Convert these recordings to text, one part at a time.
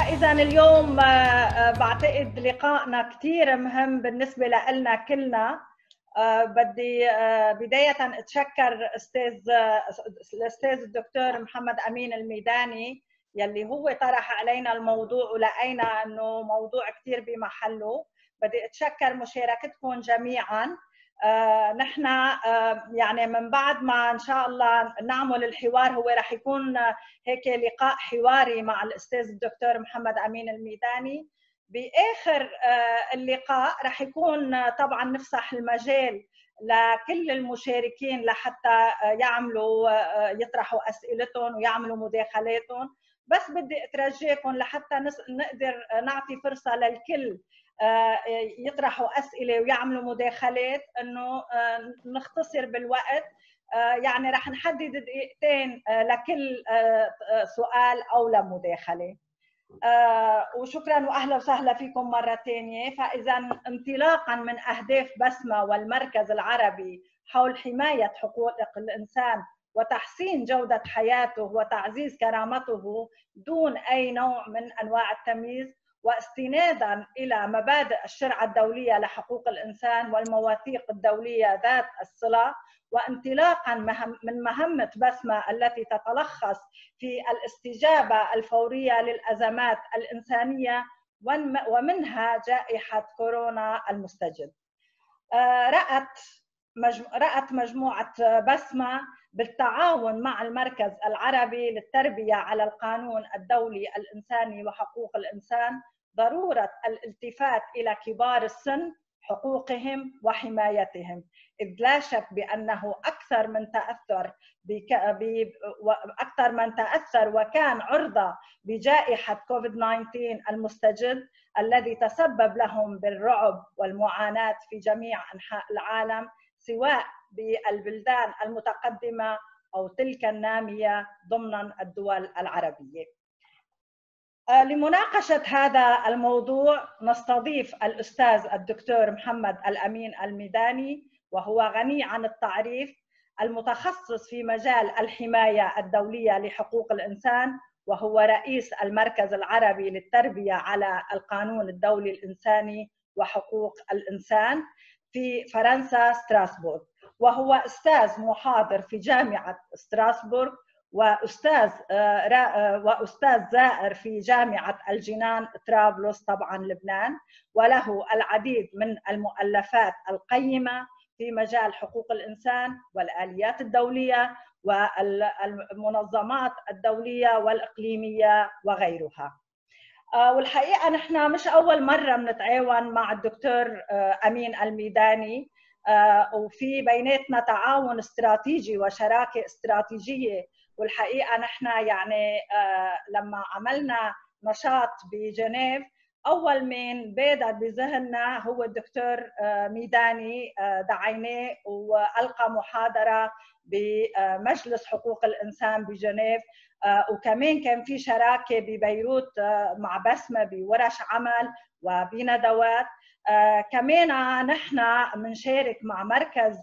فإذا اليوم بعتقد لقائنا كثير مهم بالنسبة لنا كلنا. بدي بداية أتشكر أستاذ الأستاذ الدكتور محمد أمين الميداني يلي هو طرح علينا الموضوع ولقينا إنه موضوع كثير بمحله. بدي أتشكر مشاركتكم جميعا. آه نحن آه يعني من بعد ما إن شاء الله نعمل الحوار هو رح يكون هيك لقاء حواري مع الأستاذ الدكتور محمد أمين الميداني. بآخر آه اللقاء رح يكون طبعا نفسح المجال لكل المشاركين لحتى يعملوا يطرحوا أسئلتهم ويعملوا مداخلاتهم. بس بدي اترجاكم لحتى نقدر نعطي فرصة للكل يطرحوا أسئلة ويعملوا مداخلات إنه نختصر بالوقت. يعني رح نحدد دقيقتين لكل سؤال أو لمداخلة. وشكرا واهلا وسهلا فيكم مرة ثانية فاذا انطلاقا من أهداف بسمة والمركز العربي حول حماية حقوق الإنسان وتحسين جودة حياته وتعزيز كرامته دون أي نوع من أنواع التمييز واستنادا إلى مبادئ الشرعه الدولية لحقوق الإنسان والمواثيق الدولية ذات الصلة وانطلاقا من مهمة بسمة التي تتلخص في الاستجابة الفورية للأزمات الإنسانية ومنها جائحة كورونا المستجد. رأت رأت مجموعة بسمة بالتعاون مع المركز العربي للتربية على القانون الدولي الإنساني وحقوق الإنسان ضرورة الالتفات إلى كبار السن حقوقهم وحمايتهم. إذ لا شك بأنه أكثر من تأثر بك... ب... أكثر من تأثر وكان عرضة بجائحة كوفيد 19 المستجد الذي تسبب لهم بالرعب والمعاناة في جميع أنحاء العالم سواء بالبلدان المتقدمة أو تلك النامية ضمن الدول العربية. لمناقشة هذا الموضوع نستضيف الأستاذ الدكتور محمد الأمين الميداني وهو غني عن التعريف المتخصص في مجال الحماية الدولية لحقوق الإنسان وهو رئيس المركز العربي للتربية على القانون الدولي الإنساني وحقوق الإنسان في فرنسا ستراسبورغ وهو أستاذ محاضر في جامعة ستراسبورغ وأستاذ وأستاذ زائر في جامعة الجنان طرابلس طبعا لبنان وله العديد من المؤلفات القيمة في مجال حقوق الإنسان والآليات الدولية والمنظمات الدولية والإقليمية وغيرها. والحقيقة نحن مش أول مرة بنتعاون مع الدكتور أمين الميداني وفي بيناتنا تعاون استراتيجي وشراكة استراتيجية. والحقيقة نحن يعني لما عملنا نشاط بجنيف أول من بادر بذهننا هو الدكتور ميداني دعيناه وألقى محاضرة بمجلس حقوق الإنسان بجنيف. وكمان كان في شراكة ببيروت مع بسمة بورش عمل وبندوات كمان نحن بنشارك مع مركز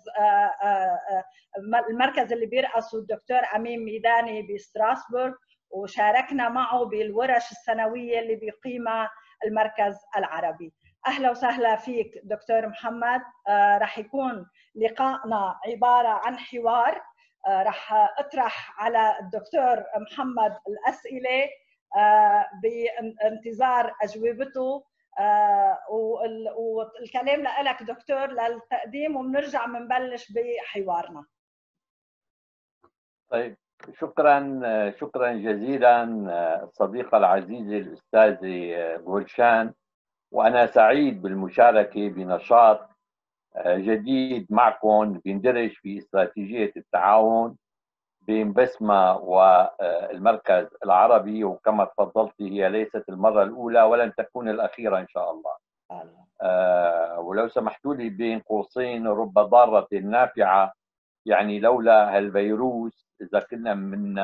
المركز اللي بيرأسه الدكتور أمين ميداني بستراسبورغ وشاركنا معه بالورش السنوية اللي بيقيمها المركز العربي. أهلا وسهلا فيك دكتور محمد. رح يكون لقائنا عبارة عن حوار. رح أطرح على الدكتور محمد الأسئلة بانتظار أجوبته. والكلام لك دكتور للتقديم وبنرجع بنبلش بحوارنا. طيب شكرا شكرا جزيلا الصديقة العزيزة الأستاذة بولشان وأنا سعيد بالمشاركة بنشاط جديد معكم بيندرج في استراتيجية التعاون. بين بسمة والمركز العربي وكما تفضلتي هي ليست المرة الأولى ولن تكون الأخيرة إن شاء الله. آه ولو سمحتوا لي بين قوسين رب ضارة نافعة يعني لولا هالفيروس إذا كنا من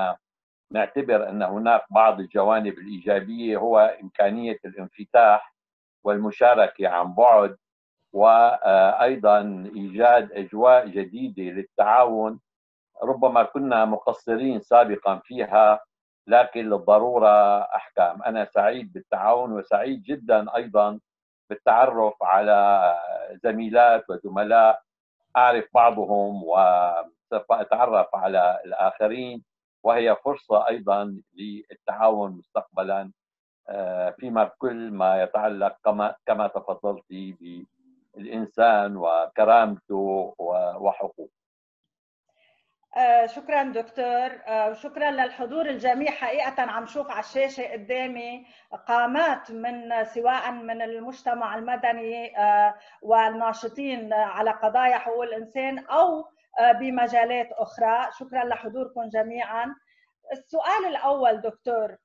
نعتبر أن هناك بعض الجوانب الإيجابية هو إمكانية الانفتاح والمشاركة عن بعد وأيضا إيجاد أجواء جديدة للتعاون ربما كنا مقصرين سابقا فيها لكن للضرورة أحكام. أنا سعيد بالتعاون وسعيد جدا أيضا بالتعرف على زميلات وزملاء. أعرف بعضهم وسوف أتعرف على الآخرين وهي فرصة أيضا للتعاون مستقبلا آه، فيما كل ما يتعلق كما كما تفضلت بالإنسان وكرامته وحقوقه. شكرا دكتور. آه وشكرا للحضور الجميع حقيقة عم شوف على الشاشة قدامي قامات من سواء من المجتمع المدني آه والناشطين على قضايا حقوق الإنسان أو آه، بمجالات أخرى. شكرا لحضوركم جميعا. السؤال الأول دكتور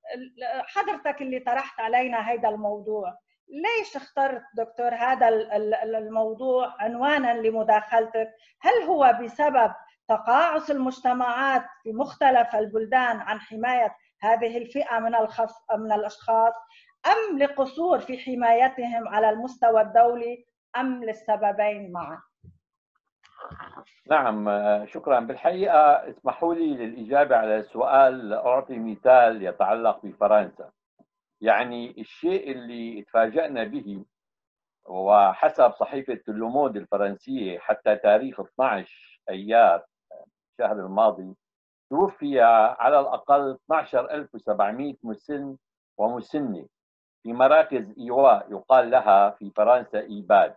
حضرتك اللي طرحت علينا هذا الموضوع ليش اخترت دكتور هذا الموضوع عنوانا لمداخلتك؟ هل هو بسبب تقاعس المجتمعات في مختلف البلدان عن حماية هذه الفئة من الخص من الأشخاص أم لقصور في حمايتهم على المستوى الدولي أم للسببين معا؟ نعم شكرا بالحقيقة اسمحوا لي للإجابة على السؤال أعطي مثال يتعلق بفرنسا يعني الشيء اللي تفاجأنا به وحسب صحيفة اللومود الفرنسية حتى تاريخ 12 أيار الشهر الماضي توفي على الأقل 12700 مسن ومسنة في مراكز إيواء يقال لها في فرنسا إيباد.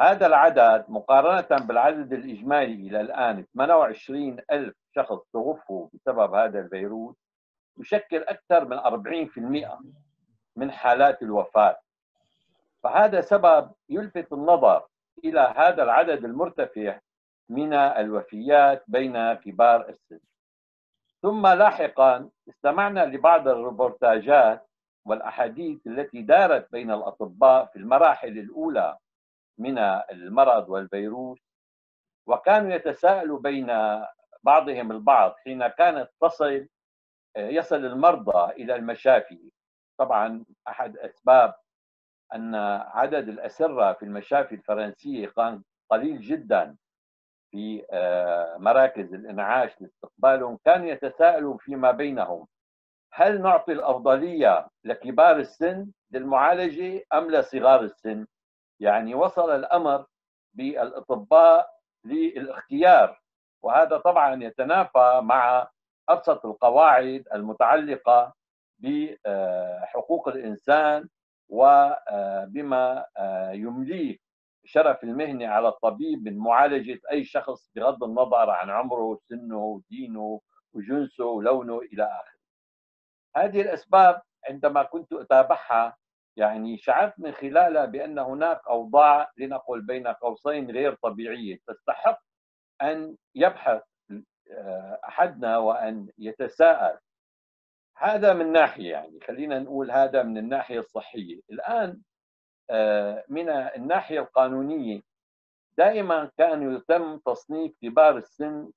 هذا العدد مقارنة بالعدد الإجمالي إلى الآن 28 ألف شخص توفوا بسبب هذا الفيروس يشكل أكثر من 40% من حالات الوفاة. فهذا سبب يلفت النظر إلى هذا العدد المرتفع من الوفيات بين كبار السن. ثم لاحقا استمعنا لبعض الروبورتاجات والأحاديث التي دارت بين الأطباء في المراحل الأولى من المرض والفيروس وكانوا يتساءلوا بين بعضهم البعض حين كانت تصل يصل المرضى إلى المشافي. طبعا أحد أسباب أن عدد الأسرة في المشافي الفرنسيه كان قليل جدا. في آه، مراكز الإنعاش لاستقبالهم كانوا يتساءلوا فيما بينهم هل نعطي الأفضلية لكبار السن للمعالجة أم لصغار السن؟ يعني وصل الأمر بالإطباء للاختيار وهذا طبعا يتنافى مع أبسط القواعد المتعلقة بحقوق الإنسان وبما يمليه شرف المهنة على الطبيب من معالجة أي شخص بغض النظر عن عمره سنه دينه وجنسه ولونه إلى آخره. هذه الأسباب عندما كنت أتابعها يعني شعرت من خلالها بأن هناك أوضاع لنقل بين قوسين غير طبيعية. تستحق أن يبحث آه، أحدنا وأن يتساءل. هذا من ناحية يعني خلينا نقول هذا من الناحية الصحية. الآن آه، من الناحية القانونية دائما كان يتم تصنيف كبار السن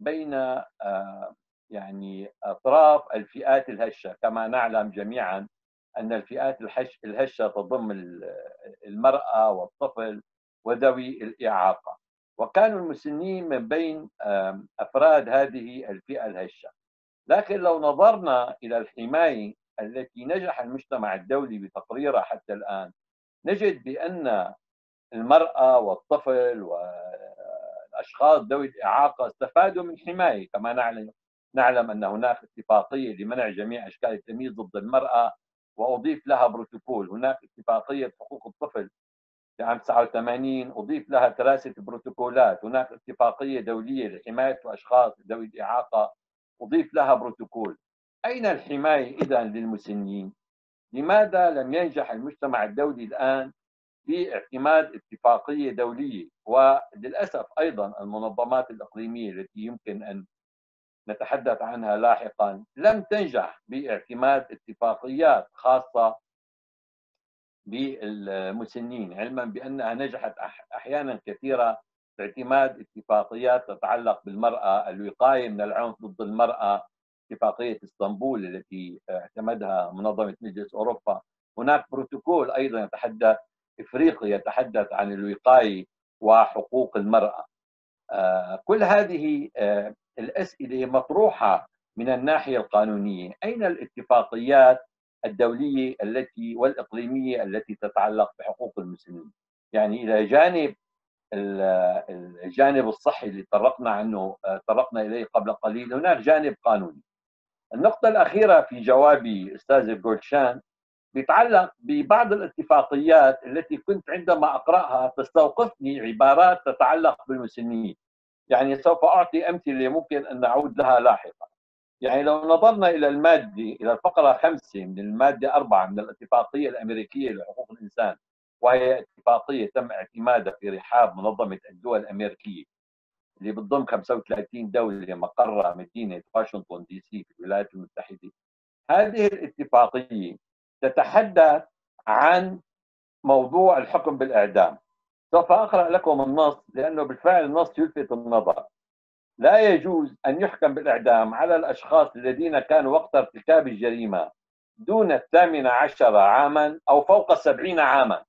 بين آه، يعني أطراف الفئات الهشة. كما نعلم جميعا أن الفئات الهشة تضم المرأة والطفل وذوي الإعاقة. وكانوا المسنين من بين أفراد هذه الفئة الهشة. لكن لو نظرنا إلى الحماية التي نجح المجتمع الدولي بتقريرها حتى الآن نجد بأن المرأة والطفل والأشخاص ذوي الإعاقة استفادوا من حماية كما نعلم نعلم أن هناك اتفاقية لمنع جميع أشكال التمييز ضد المرأة وأضيف لها بروتوكول. هناك اتفاقية حقوق الطفل في عام 89 أضيف لها ثلاثة بروتوكولات. هناك اتفاقية دولية لحماية الأشخاص ذوي الإعاقة أضيف لها بروتوكول. أين الحماية اذا للمسنين؟ لماذا لم ينجح المجتمع الدولي الآن في اعتماد اتفاقية دولية وللأسف أيضا المنظمات الإقليمية التي يمكن أن نتحدث عنها لاحقا لم تنجح باعتماد اتفاقيات خاصة بالمسنين علما بأنها نجحت أحيانا كثيرة في اعتماد اتفاقيات تتعلق بالمرأة الوقاية من العنف ضد المرأة. اتفاقية اسطنبول التي اعتمدها منظمة مجلس أوروبا هناك بروتوكول أيضا يتحدث إفريقيا يتحدث عن الوقاية وحقوق المرأة آه، كل هذه آه، الأسئلة مطروحة من الناحية القانونية، أين الاتفاقيات الدولية التي والإقليمية التي تتعلق بحقوق المسلمين؟ يعني إلى جانب الجانب الصحي اللي طرقنا عنه طرقنا إليه قبل قليل هناك جانب قانوني. النقطة الأخيرة في جوابي أستاذ جولشان بيتعلق ببعض الاتفاقيات التي كنت عندما أقرأها تستوقفني عبارات تتعلق بالمسلمين يعني سوف أعطي أمثلة ممكن أن نعود لها لاحقا. يعني لو نظرنا إلى المادة إلى الفقرة خمسة من المادة أربعة من الاتفاقية الأمريكية لحقوق الإنسان وهي اتفاقية تم اعتمادها في رحاب منظمة الدول الأمريكية. اللي بتضم 35 دولة مقرها مدينه واشنطن دي سي في الولايات المتحدة. هذه الاتفاقية تتحدث عن موضوع الحكم بالإعدام. سوف أقرأ لكم النص لأنه بالفعل النص يلفت النظر. لا يجوز أن يحكم بالإعدام على الأشخاص الذين كانوا وقت ارتكاب الجريمة دون الثامنة عشر عاما أو فوق السبعين عاما.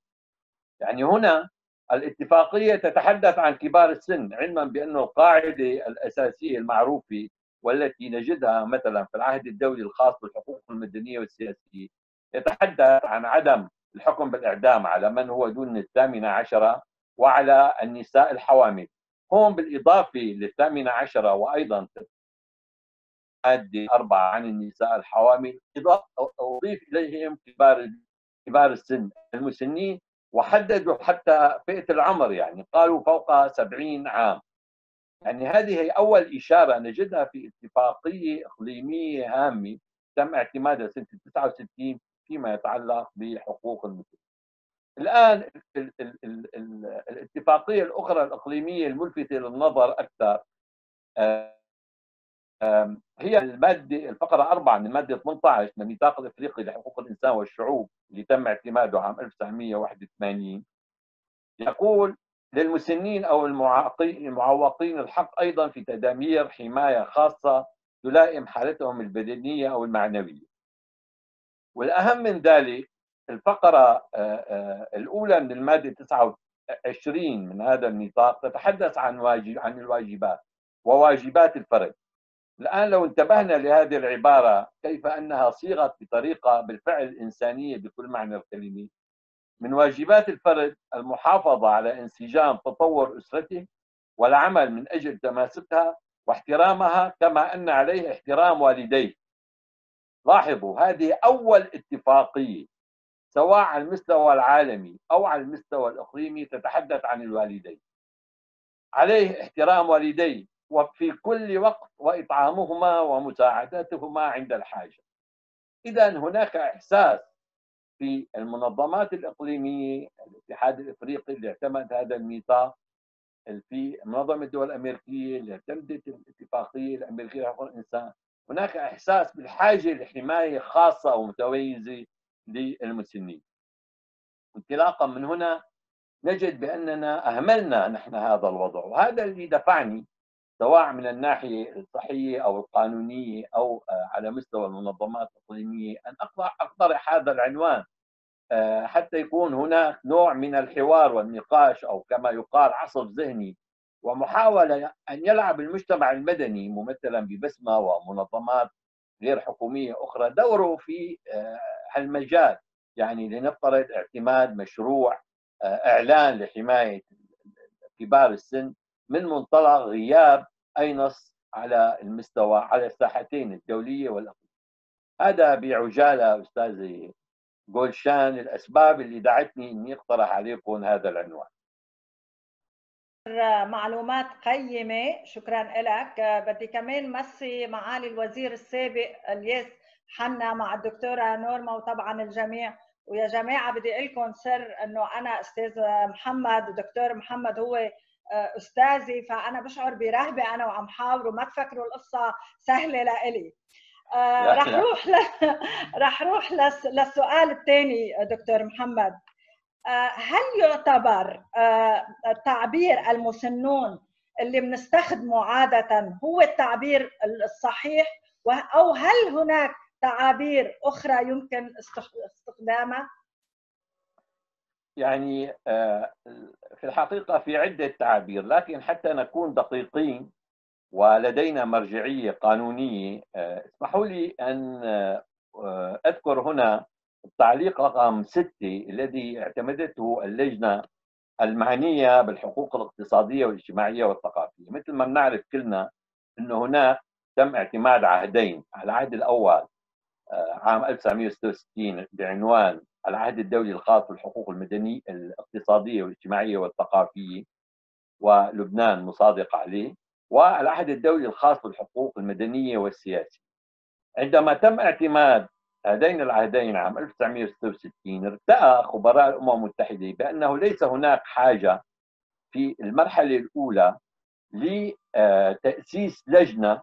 يعني هنا الاتفاقية تتحدث عن كبار السن علما بأن القاعدة الأساسية المعروفة والتي نجدها مثلا في العهد الدولي الخاص بالحقوق المدنية والسياسية. يتحدث عن عدم الحكم بالإعدام على من هو دون الثامنة عشرة وعلى النساء الحوامل. هون بالإضافة للثامنة عشرة وأيضا مادة أربعة عن النساء الحوامل. أضيف إليهم كبار كبار السن. المسنين وحددوا حتى فئة العمر يعني قالوا فوق 70 عام. يعني هذه هي أول إشارة نجدها في اتفاقية إقليمية هامة تم اعتمادها سنة 69 فيما يتعلق بحقوق المسلمين. الآن ال ال ال ال الاتفاقية الأخرى الإقليمية الملفتة للنظر أكثر هي المادة الفقرة أربعة من المادة 18 من الميثاق الإفريقي لحقوق الإنسان والشعوب اللي تم اعتماده عام 1981 يقول للمسنين أو المعوقين الحق أيضا في تدامير حماية خاصة تلائم حالتهم البدنية أو المعنوية. والأهم من ذلك الفقرة الأولى من المادة 29 من هذا الميثاق تتحدث عن واجب عن الواجبات وواجبات الفرد. الآن لو انتبهنا لهذه العبارة كيف أنها صيغت بطريقة بالفعل إنسانية بكل معنى الكلمة. من واجبات الفرد المحافظة على انسجام تطور أسرته والعمل من أجل تماسكها واحترامها كما أن عليه احترام والديه. لاحظوا هذه أول اتفاقية سواء على المستوى العالمي أو على المستوى الإقليمي تتحدث عن الوالدين. عليه احترام والديه وفي كل وقت وإطعامهما ومساعدتهما عند الحاجة. إذا هناك إحساس في المنظمات الإقليمية الاتحاد الإفريقي اللي اعتمد هذا الميثاق في منظمة الدول الأمريكية اللي اعتمدت الاتفاقية الأمريكية لحقوق الإنسان. هناك إحساس بالحاجة لحماية خاصة ومتميزة للمسنين. انطلاقا من هنا نجد بأننا أهملنا نحن هذا الوضع وهذا اللي دفعني سواء من الناحية الصحية أو القانونية أو على مستوى المنظمات الإقليمية أن أقترح هذا العنوان حتى يكون هناك نوع من الحوار والنقاش أو كما يقال عصف ذهني ومحاولة أن يلعب المجتمع المدني ممثلا ببسمة ومنظمات غير حكومية أخرى دوره في هالمجال. يعني لنفترض اعتماد مشروع إعلان لحماية كبار السن من منطلق غياب اي نص على المستوى على الساحتين الدولية والأقليمية. هذا بعجالة أستاذي جولشان الأسباب اللي دعتني إني أقترح عليكم هذا العنوان. معلومات قيمة شكرا لك بدي كمان مسي معالي الوزير السابق الياس حنا مع الدكتورة نورما وطبعا الجميع ويا جماعة بدي أقول لكم سر أنه أنا أستاذ محمد ودكتور محمد هو أستاذي فأنا بشعر برهبة أنا وعم حاور وما تفكروا القصة سهلة لإلي. آه رح روح ل... رح روح لس... للسؤال الثاني دكتور محمد. آه هل يعتبر آه تعبير المسنون اللي بنستخدمه عادة هو التعبير الصحيح؟ أو هل هناك تعابير أخرى يمكن استخدامها؟ يعني في الحقيقة في عدة تعابير لكن حتى نكون دقيقين ولدينا مرجعية قانونية اسمحوا لي أن أذكر هنا التعليق رقم ستة الذي اعتمدته اللجنة المعنية بالحقوق الاقتصادية والاجتماعية والثقافية. مثل ما بنعرف كلنا أنه هناك تم اعتماد عهدين العهد الأول آه، عام 1966 بعنوان العهد الدولي الخاص بالحقوق المدنية الاقتصادية والاجتماعية والثقافية ولبنان مصادق عليه والعهد الدولي الخاص بالحقوق المدنية والسياسية. عندما تم اعتماد هذين العهدين عام 1966 ارتأى خبراء الأمم المتحدة بأنه ليس هناك حاجة في المرحلة الأولى لتأسيس لجنة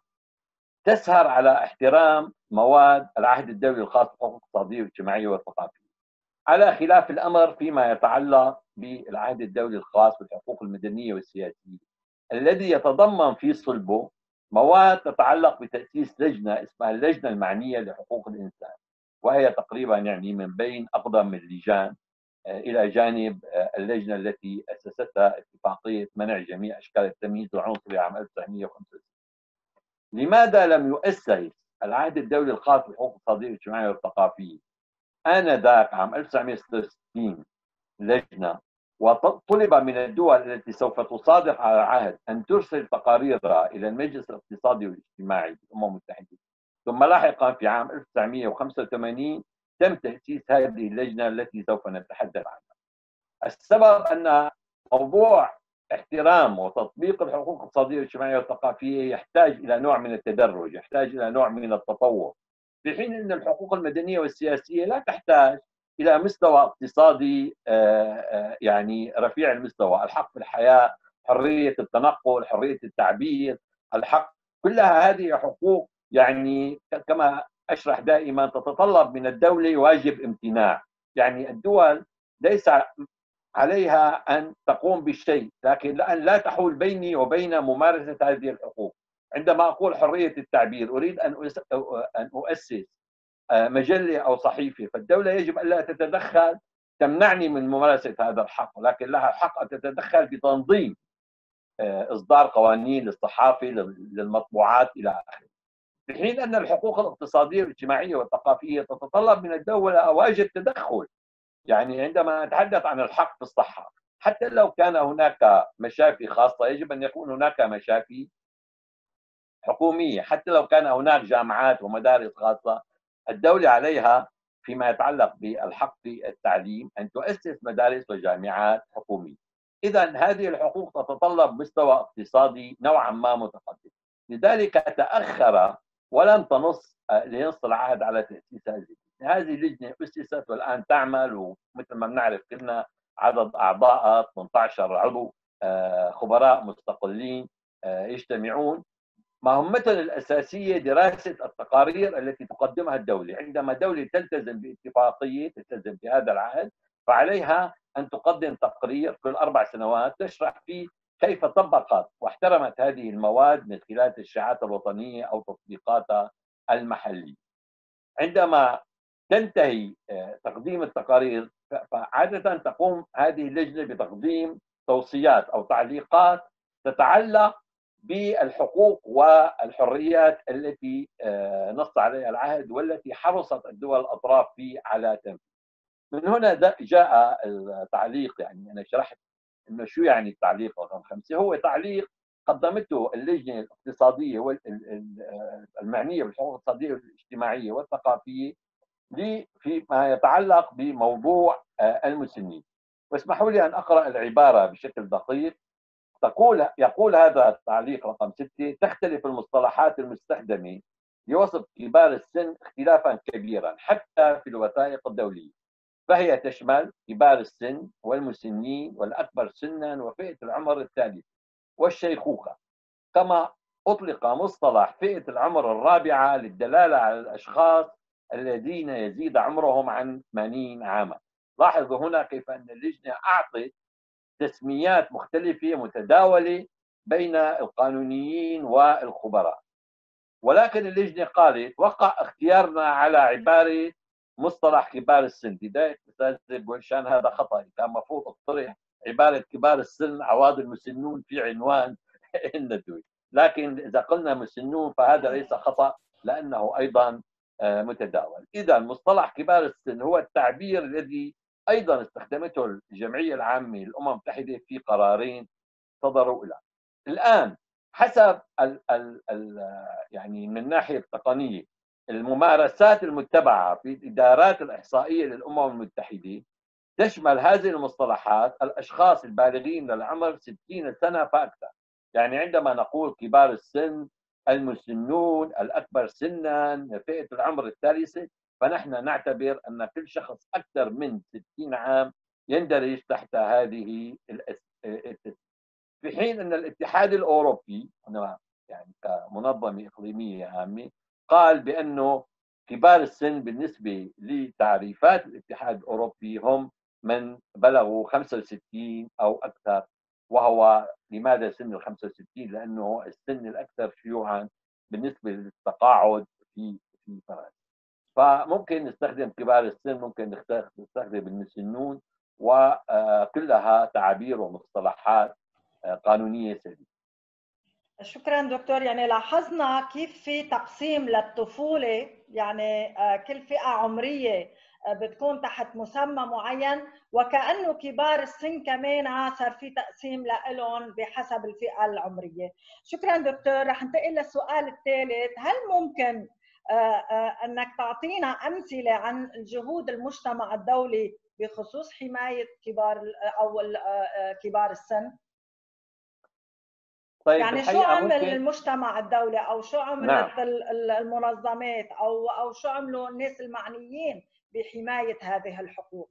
تسهر على احترام مواد العهد الدولي الخاص بالحقوق الاقتصادية والاجتماعية والثقافية. على خلاف الأمر فيما يتعلق بالعهد الدولي الخاص بالحقوق المدنية والسياسية. الذي يتضمن في صلبه مواد تتعلق بتأسيس لجنة اسمها اللجنة المعنية لحقوق الإنسان وهي تقريبا يعني من بين أقدم اللجان آه، إلى جانب آه، اللجنة التي أسستها اتفاقية منع جميع أشكال التمييز العنصري عام 1965 لماذا لم يؤسس العهد الدولي الخاص بالحقوق الاقتصادية والاجتماعية والثقافية آنذاك عام 1966 لجنة وطلب من الدول التي سوف تصادق على العهد أن ترسل تقاريرها إلى المجلس الاقتصادي والاجتماعي للأمم المتحدة. ثم لاحقا في عام 1985 تم تأسيس هذه اللجنة التي سوف نتحدث عنها. السبب أن موضوع احترام وتطبيق الحقوق الاقتصادية والاجتماعية والثقافية يحتاج إلى نوع من التدرج يحتاج إلى نوع من التطور. في حين أن الحقوق المدنية والسياسية لا تحتاج إلى مستوى اقتصادي آه، آه، يعني رفيع المستوى. الحق في الحياة حرية التنقل حرية التعبير الحق. كلها هذه حقوق يعني كما أشرح دائما تتطلب من الدولة واجب امتناع. يعني الدول ليس عليها أن تقوم بالشيء لكن لأن لا تحول بيني وبين ممارسة هذه الحقوق. عندما أقول حرية التعبير أريد أن أن أؤسس آه، مجلة أو صحيفة فالدولة يجب الا تتدخل تمنعني من ممارسة هذا الحق لكن لها الحق أن تتدخل بتنظيم آه، إصدار قوانين للصحافة للمطبوعات إلى آخره. في حين أن الحقوق الاقتصادية والاجتماعية والثقافية تتطلب من الدولة واجب تدخل يعني عندما نتحدث عن الحق في الصحة حتى لو كان هناك مشافي خاصة يجب أن يكون هناك مشافي حكومية حتى لو كان هناك جامعات ومدارس خاصة الدولة عليها فيما يتعلق بالحق في التعليم أن تؤسس مدارس وجامعات حكومية. اذا هذه الحقوق تتطلب مستوى اقتصادي نوعا ما متقدم. لذلك تأخر ولم تنص آه، لنص العهد على تأسيس هذه اللجنة. أسست والآن تعمل ومثل ما بنعرف كلنا عدد اعضائها 18 عضو آه، خبراء مستقلين آه، يجتمعون. مهمتهم الاساسيه دراسة التقارير التي تقدمها الدولة، عندما دولة تلتزم باتفاقية تلتزم بهذا العهد فعليها أن تقدم تقرير كل أربع سنوات تشرح فيه كيف طبقت واحترمت هذه المواد من خلال التشريعات الوطنية أو تطبيقاتها المحلية. عندما تنتهي آه، تقديم التقارير فعادة تقوم هذه اللجنة بتقديم توصيات أو تعليقات تتعلق بالحقوق والحريات التي آه، نص عليها العهد والتي حرصت الدول الأطراف فيه على تنفيذ. من هنا جاء التعليق يعني أنا شرحت إنه شو يعني التعليق رقم خمسة؟ هو تعليق قدمته اللجنة الاقتصادية المعنيه بالحقوق الاقتصادية والاجتماعية والثقافية فيما يتعلق بموضوع آه، المسنين. واسمحوا لي أن أقرأ العبارة بشكل دقيق تقول يقول هذا التعليق رقم ستة تختلف المصطلحات المستخدمة لوصف كبار السن اختلافا كبيرا حتى في الوثائق الدولية. فهي تشمل كبار السن والمسنين والأكبر سنا وفئة العمر الثالث والشيخوخة كما أطلق مصطلح فئة العمر الرابعة للدلالة على الأشخاص الذين يزيد عمرهم عن 80 عاما لاحظوا هنا كيف أن اللجنة أعطت تسميات مختلفة متداولة بين القانونيين والخبراء. ولكن اللجنة قالت وقع اختيارنا على عبارة مصطلح كبار السن. بولشان هذا خطأ. كان المفروض اقترح عبارة كبار السن عواد المسنون في عنوان الندوي لكن إذا قلنا مسنون فهذا ليس خطأ لأنه أيضا آه، متداول. اذا مصطلح كبار السن هو التعبير الذي أيضا استخدمته الجمعية العامة للامم المتحدة في قرارين صدروا إلى الآن حسب ال ال ال يعني من الناحيه التقنيه الممارسات المتبعة في الإدارات الإحصائية للأمم المتحدة تشمل هذه المصطلحات الأشخاص البالغين للعمر 60 سنة فأكثر. يعني عندما نقول كبار السن المسنون الأكبر سنا فئه العمر الثالثة فنحن نعتبر أن كل شخص أكثر من 60 عام يندرج تحت هذه في حين أن الاتحاد الأوروبي يعني كمنظمة إقليمية عامة قال بأنه كبار السن بالنسبة لتعريفات الاتحاد الأوروبي هم من بلغوا 65 أو أكثر وهو لماذا سن ال 65 لأنه السن الأكثر شيوعا بالنسبة للتقاعد في في فرنسا. فممكن نستخدم كبار السن ممكن نستخدم المسنون وكلها تعابير ومصطلحات قانونية سليمه شكرا دكتور. يعني لاحظنا كيف في تقسيم للطفولة يعني آه، كل فئة عمرية آه، بتكون تحت مسمى معين وكأنه كبار السن كمان صار في تقسيم لهم بحسب الفئة العمرية. شكرا دكتور. رح ننتقل للسؤال الثالث، هل ممكن آه، أنك تعطينا أمثلة عن جهود المجتمع الدولي بخصوص حماية كبار أو كبار السن؟ طيب يعني شو عمل ممكن... المجتمع الدولي أو شو عملت نعم. المنظمات أو أو شو عملوا الناس المعنيين بحماية هذه الحقوق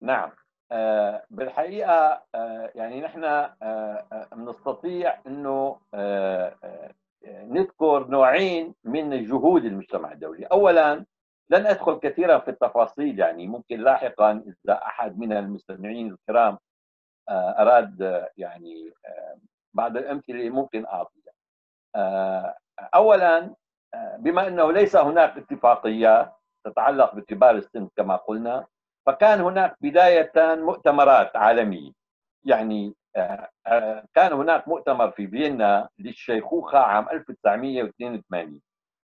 نعم آه بالحقيقة آه يعني نحن آه نستطيع إنه آه، آه، نذكر نوعين من جهود المجتمع الدولي اولا لن أدخل كثيرا في التفاصيل يعني ممكن لاحقا إذا أحد من المستمعين الكرام آه، أراد يعني بعض الأمثلة ممكن اعطيها. آه، اولا آه، بما أنه ليس هناك اتفاقيات تتعلق بكبار السن كما قلنا فكان هناك بداية مؤتمرات عالمية يعني آه، كان هناك مؤتمر في فيينا للشيخوخة عام 1982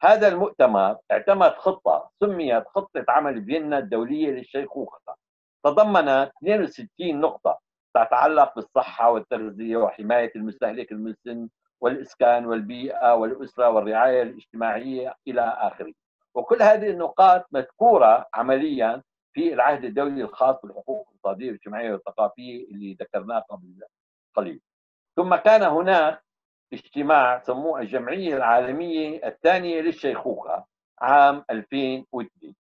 هذا المؤتمر اعتمد خطة سميت خطة عمل فيينا الدولية للشيخوخة. تضمنت 62 نقطة تتعلق بالصحة والتغذية وحماية المستهلك المسن والإسكان والبيئة والأسرة والرعاية الاجتماعية إلى آخره. وكل هذه النقاط مذكورة عمليا في العهد الدولي الخاص بالحقوق الاقتصادية والاجتماعية والثقافية اللي ذكرناه قبل قليل. ثم كان هناك اجتماع سموه الجمعية العالمية الثانية للشيخوخة عام 2002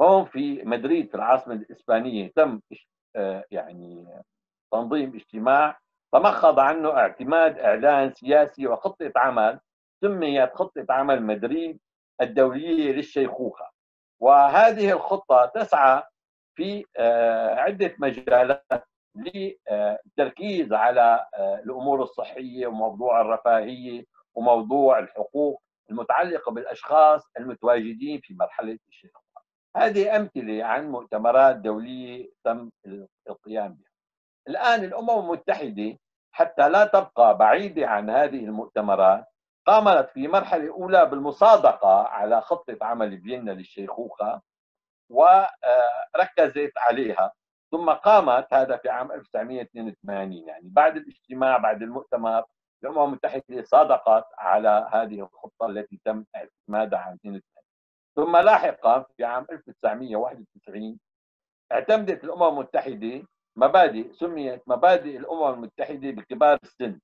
هون في مدريد في العاصمة الإسبانية تم آه، يعني تنظيم اجتماع تمخض عنه اعتماد إعلان سياسي وخطة عمل سميت خطة عمل مدريد الدولية للشيخوخة. وهذه الخطة تسعى في آه، عدة مجالات للتركيز على آه، الأمور الصحية وموضوع الرفاهية وموضوع الحقوق المتعلقة بالأشخاص المتواجدين في مرحلة الشيخوخه. هذه أمثلة عن مؤتمرات دولية تم القيام بها. الآن الأمم المتحدة حتى لا تبقى بعيدة عن هذه المؤتمرات قامت في مرحلة أولى بالمصادقة على خطة عمل فيينا للشيخوخة وركزت عليها. ثم قامت هذا في عام 1982 يعني بعد الاجتماع بعد المؤتمر الأمم المتحدة صادقت على هذه الخطة التي تم اعتمادها عام 82 ثم لاحقا في عام 1991 اعتمدت الأمم المتحدة مبادئ سميت مبادئ الأمم المتحدة بكبار السن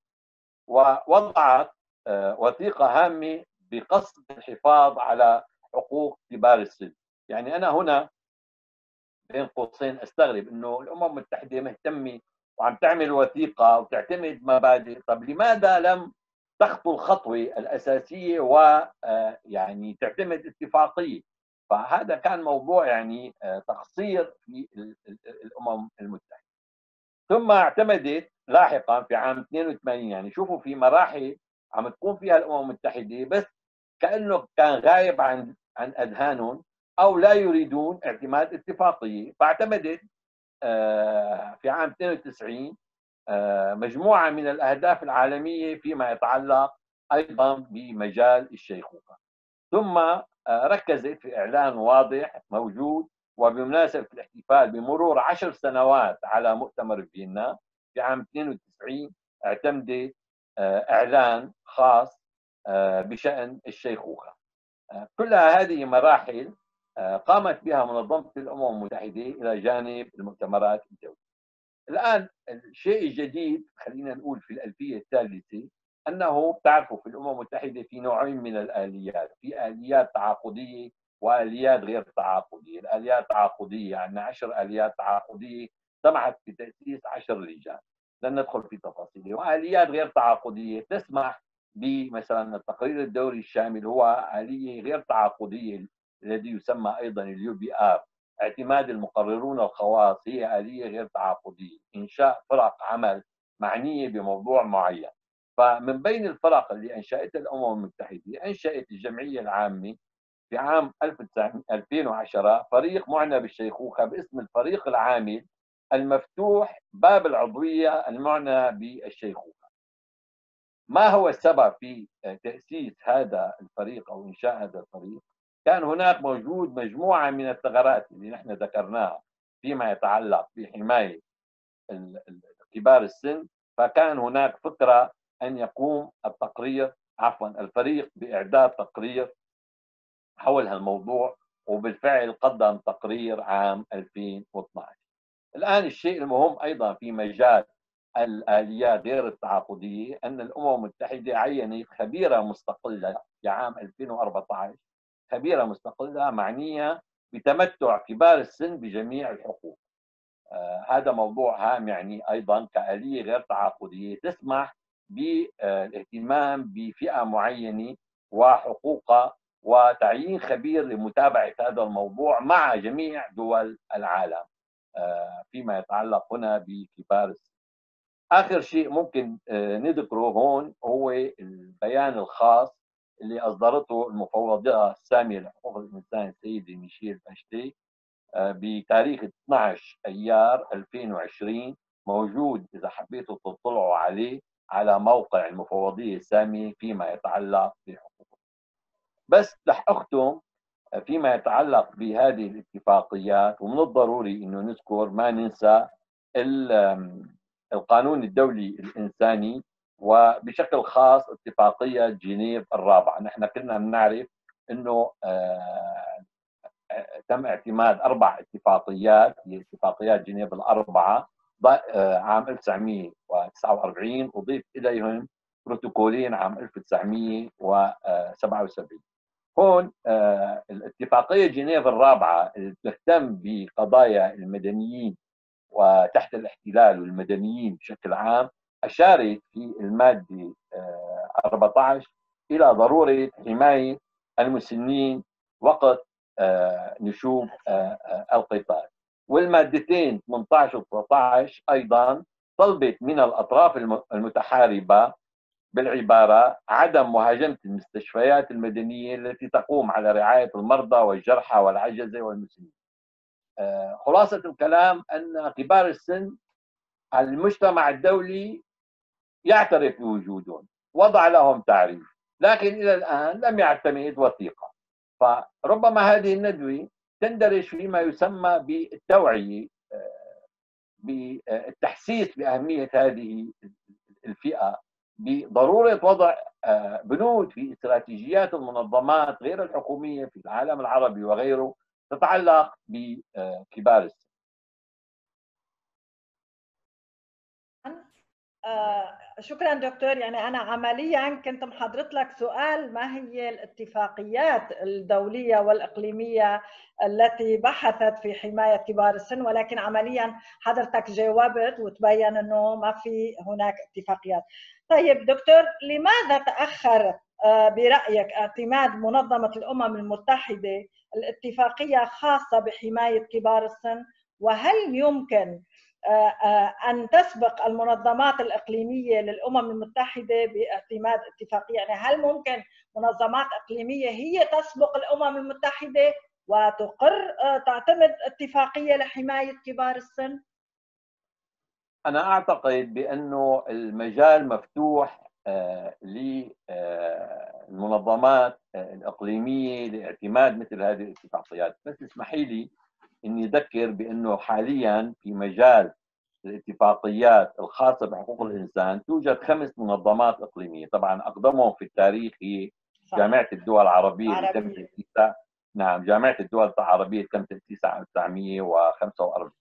ووضعت وثيقة هامة بقصد الحفاظ على حقوق كبار السن. يعني أنا هنا بين قوسين أستغرب إنه الأمم المتحدة مهتمة وعم تعمل وثيقة وتعتمد مبادئ. طب لماذا لم تخطو الخطوة الأساسية ويعني آه، تعتمد اتفاقية؟ فهذا كان موضوع يعني آه، تقصير في الأمم المتحدة. ثم اعتمدت لاحقا في عام 82 يعني شوفوا في مراحل عم تكون فيها الأمم المتحدة بس كأنه كان غايب عن عن أذهانهم أو لا يريدون اعتماد اتفاقية. فاعتمدت آه، في عام 92 مجموعة من الأهداف العالمية فيما يتعلق أيضا بمجال الشيخوخة. ثم ركزت في إعلان واضح موجود وبمناسبة الاحتفال بمرور عشر سنوات على مؤتمر فيينا في عام 92 اعتمدت إعلان خاص بشأن الشيخوخة. كلها هذه مراحل قامت بها منظمة الأمم المتحدة إلى جانب المؤتمرات الدوليه الآن الشيء الجديد خلينا نقول في الألفية الثالثة أنه بتعرفوا في الأمم المتحدة في نوعين من الآليات، في آليات تعاقدية وآليات غير تعاقدية، الآليات التعاقدية عندنا عشر آليات تعاقدية سمحت بتأسيس عشر لجان، لن ندخل في تفاصيله، واليات غير تعاقدية. تسمح بمثلا التقرير الدوري الشامل هو اليه غير تعاقدية الذي يسمى أيضا ال UPR اعتماد المقررون الخواص هي آلية غير تعاقدية. إنشاء فرق عمل معنية بموضوع معين. فمن بين الفرق اللي أنشأتها الأمم المتحدة أنشأت الجمعية العامة في عام 2010 فريق معنى بالشيخوخة باسم الفريق العامل المفتوح باب العضوية المعنى بالشيخوخة. ما هو السبب في تأسيس هذا الفريق أو إنشاء هذا الفريق؟ كان هناك موجود مجموعة من الثغرات اللي نحن ذكرناها فيما يتعلق بحماية كبار السن فكان هناك فكرة أن يقوم التقرير عفوا الفريق بإعداد تقرير حول هالموضوع وبالفعل قدم تقرير عام 2012 الآن الشيء المهم أيضا في مجال الآليات غير التعاقدية أن الأمم المتحدة عينت خبيرة مستقلة في عام 2014 خبيرة مستقلة معنية بتمتع كبار السن بجميع الحقوق. آه هذا موضوع هام يعني أيضا كآلية غير تعاقدية تسمح بالاهتمام بفئة معينة وحقوقها وتعيين خبير لمتابعة هذا الموضوع مع جميع دول العالم. فيما يتعلق هنا بكبار السن آخر شيء ممكن آه نذكره هون هو البيان الخاص اللي أصدرته المفوضية الساميه لحقوق الإنسان السيده ميشيل باشتي آه، بتاريخ 12 أيار 2020 موجود إذا حبيتوا تطلعوا عليه على موقع المفوضية الساميه فيما يتعلق بحقوق بس رح أختم آه، فيما يتعلق بهذه الاتفاقيات ومن الضروري إنه نذكر ما ننسى القانون الدولي الإنساني وبشكل خاص اتفاقية جنيف الرابعة، نحن كلنا بنعرف إنه آه، تم اعتماد أربع اتفاقيات هي اتفاقيات جنيف الأربعة آه، عام 1949 اضيف إليهم بروتوكولين عام 1977 هون آه، الاتفاقية جنيف الرابعة اللي تهتم بقضايا المدنيين وتحت الاحتلال والمدنيين بشكل عام أشارت في المادة 14 آه، إلى ضرورة حماية المسنين وقت آه، نشوب القتال والمادتين 18 و 19 أيضا طلبت من الأطراف المتحاربة بالعبارة عدم مهاجمة المستشفيات المدنية التي تقوم على رعاية المرضى والجرحى والعجزة والمسنين. خلاصة الكلام أن كبار السن المجتمع الدولي يعترف بوجودهم وضع لهم تعريف لكن إلى الآن لم يعتمد وثيقة. فربما هذه الندوة تندرج فيما يسمى بالتوعية آه، بالتحسيس بأهمية هذه الفئة. بضرورة وضع آه، بنود في استراتيجيات المنظمات غير الحكومية في العالم العربي وغيره تتعلق بكبار السن. آه، شكرا دكتور. يعني أنا عمليا كنت محضرت لك سؤال ما هي الاتفاقيات الدولية والإقليمية التي بحثت في حماية كبار السن؟ ولكن عمليا حضرتك جاوبت وتبين إنه ما في هناك اتفاقيات. طيب دكتور لماذا تأخر آه، برأيك اعتماد منظمة الأمم المتحدة الاتفاقية خاصة بحماية كبار السن؟ وهل يمكن أن تسبق المنظمات الإقليمية للأمم المتحدة باعتماد اتفاقية. يعني هل ممكن منظمات إقليمية هي تسبق الأمم المتحدة وتقر آه، تعتمد اتفاقية لحماية كبار السن؟ أنا أعتقد بأنه المجال مفتوح آه، للمنظمات آه، الإقليمية لإعتماد مثل هذه الاتفاقيات، بس اسمحي لي إني أذكر بأنه حاليا في مجال الاتفاقيات الخاصة بحقوق الإنسان توجد خمس منظمات إقليمية، طبعا أقدمهم في التاريخ هي جامعة الدول العربية اللي تم تاسيسها نعم جامعة الدول العربية تم تاسيسها 1945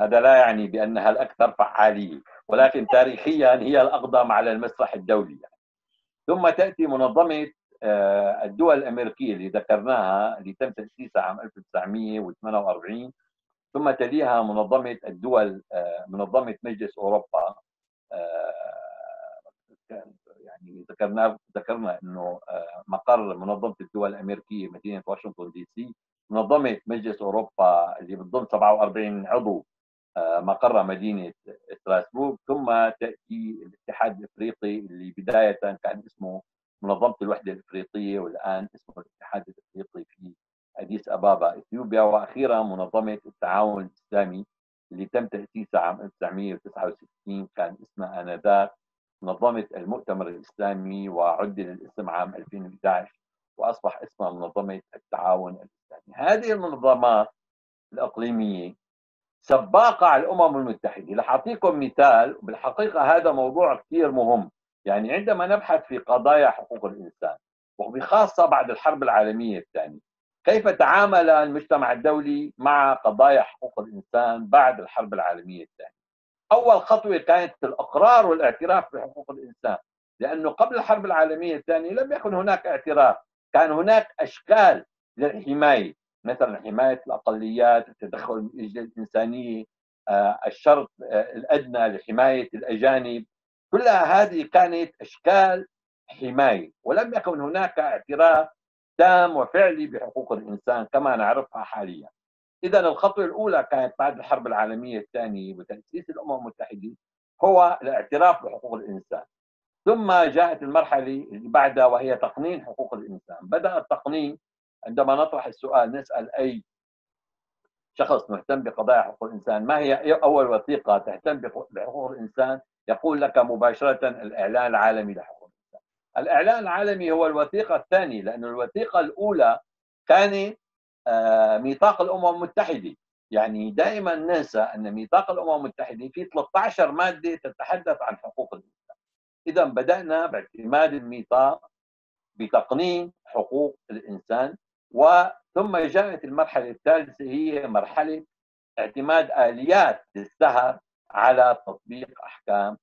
هذا لا يعني بأنها الأكثر فعالية ولكن تاريخيا هي الأقدم على المسرح الدولي يعني. ثم تأتي منظمة الدول الأمريكية اللي ذكرناها اللي تم تأسيسها عام 1948 ثم تليها منظمة الدول آه، منظمة مجلس أوروبا آه، يعني ذكرنا ذكرنا إنه مقر منظمة الدول الأمريكية مدينة واشنطن دي سي منظمة مجلس أوروبا اللي بتضم 47 عضو مقر مدينة ستراسبورغ ثم تأتي الاتحاد الإفريقي اللي بداية كان اسمه منظمة الوحدة الإفريقية والآن اسمه الاتحاد الإفريقي في أديس أبابا إثيوبيا وأخيرا منظمة التعاون الإسلامي اللي تم تأسيسها عام 1969 كان اسمها آنذاك. منظمة المؤتمر الإسلامي وعدل الاسم عام 2011 وأصبح اسمها منظمة التعاون الإسلامي. هذه المنظمات الإقليمية سباقة على الأمم المتحدة، رح اعطيكم مثال وبالحقيقة هذا موضوع كثير مهم، يعني عندما نبحث في قضايا حقوق الإنسان وبخاصة بعد الحرب العالمية الثانية، كيف تعامل المجتمع الدولي مع قضايا حقوق الإنسان بعد الحرب العالمية الثانية؟ أول خطوة كانت الإقرار والاعتراف بحقوق الإنسان، لأنه قبل الحرب العالمية الثانية لم يكن هناك اعتراف، كان هناك أشكال للحماية، مثلا حماية الأقليات، التدخل الانسانيه، آه، الشرط آه، الأدنى لحماية كلها هذه كانت أشكال حماية، ولم يكن هناك اعتراف تام وفعلي بحقوق الإنسان كما نعرفها حاليا. اذا الخطوة الأولى كانت بعد الحرب العالمية الثانية وتأسيس الأمم المتحده هو الاعتراف بحقوق الإنسان. ثم جاءت المرحلة اللي بعدها وهي تقنين حقوق الإنسان، بدأ التقنين عندما نطرح السؤال نسأل أي شخص مهتم بقضايا حقوق الإنسان ما هي أول وثيقة تهتم بحقوق الإنسان يقول لك مباشرة الإعلان العالمي لحقوق الانسان. الإعلان العالمي هو الوثيقة الثانية لأن الوثيقة الأولى كانت آه، ميثاق الأمم المتحدة يعني دائما ننسى أن ميثاق الأمم المتحدة فيه 13 مادة تتحدث عن حقوق الإنسان. اذا بدأنا باعتماد الميثاق بتقنين حقوق الإنسان وثم جاءت المرحلة الثالثة هي مرحلة اعتماد آليات للسهر على تطبيق أحكام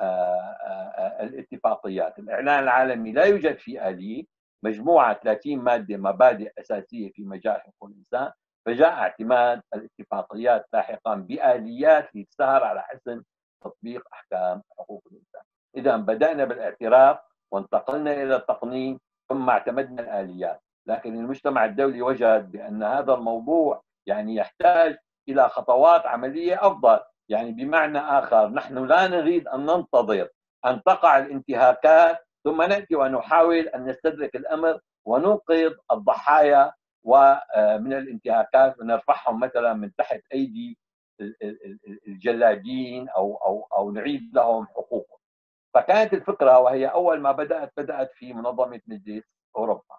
آه، آه، آه، الاتفاقيات. الإعلان العالمي لا يوجد فيه آلية مجموعة 30 مادة مبادئ أساسية في مجال حقوق الإنسان فجاء اعتماد الاتفاقيات لاحقا بآليات للسهر على حسن تطبيق أحكام حقوق الإنسان. إذا بدأنا بالاعتراف وانتقلنا إلى التقنين ثم اعتمدنا الآليات. لكن المجتمع الدولي وجد بأن هذا الموضوع يعني يحتاج إلى خطوات عملية أفضل يعني بمعنى آخر نحن لا نريد أن ننتظر أن تقع الانتهاكات ثم نأتي ونحاول أن نستدرك الأمر وننقذ الضحايا ومن الانتهاكات ونرفعهم مثلا من تحت أيدي الجلادين أو, أو, أو نعيد لهم حقوقهم. فكانت الفكرة وهي أول ما بدأت بدأت في منظمة مجلس أوروبا.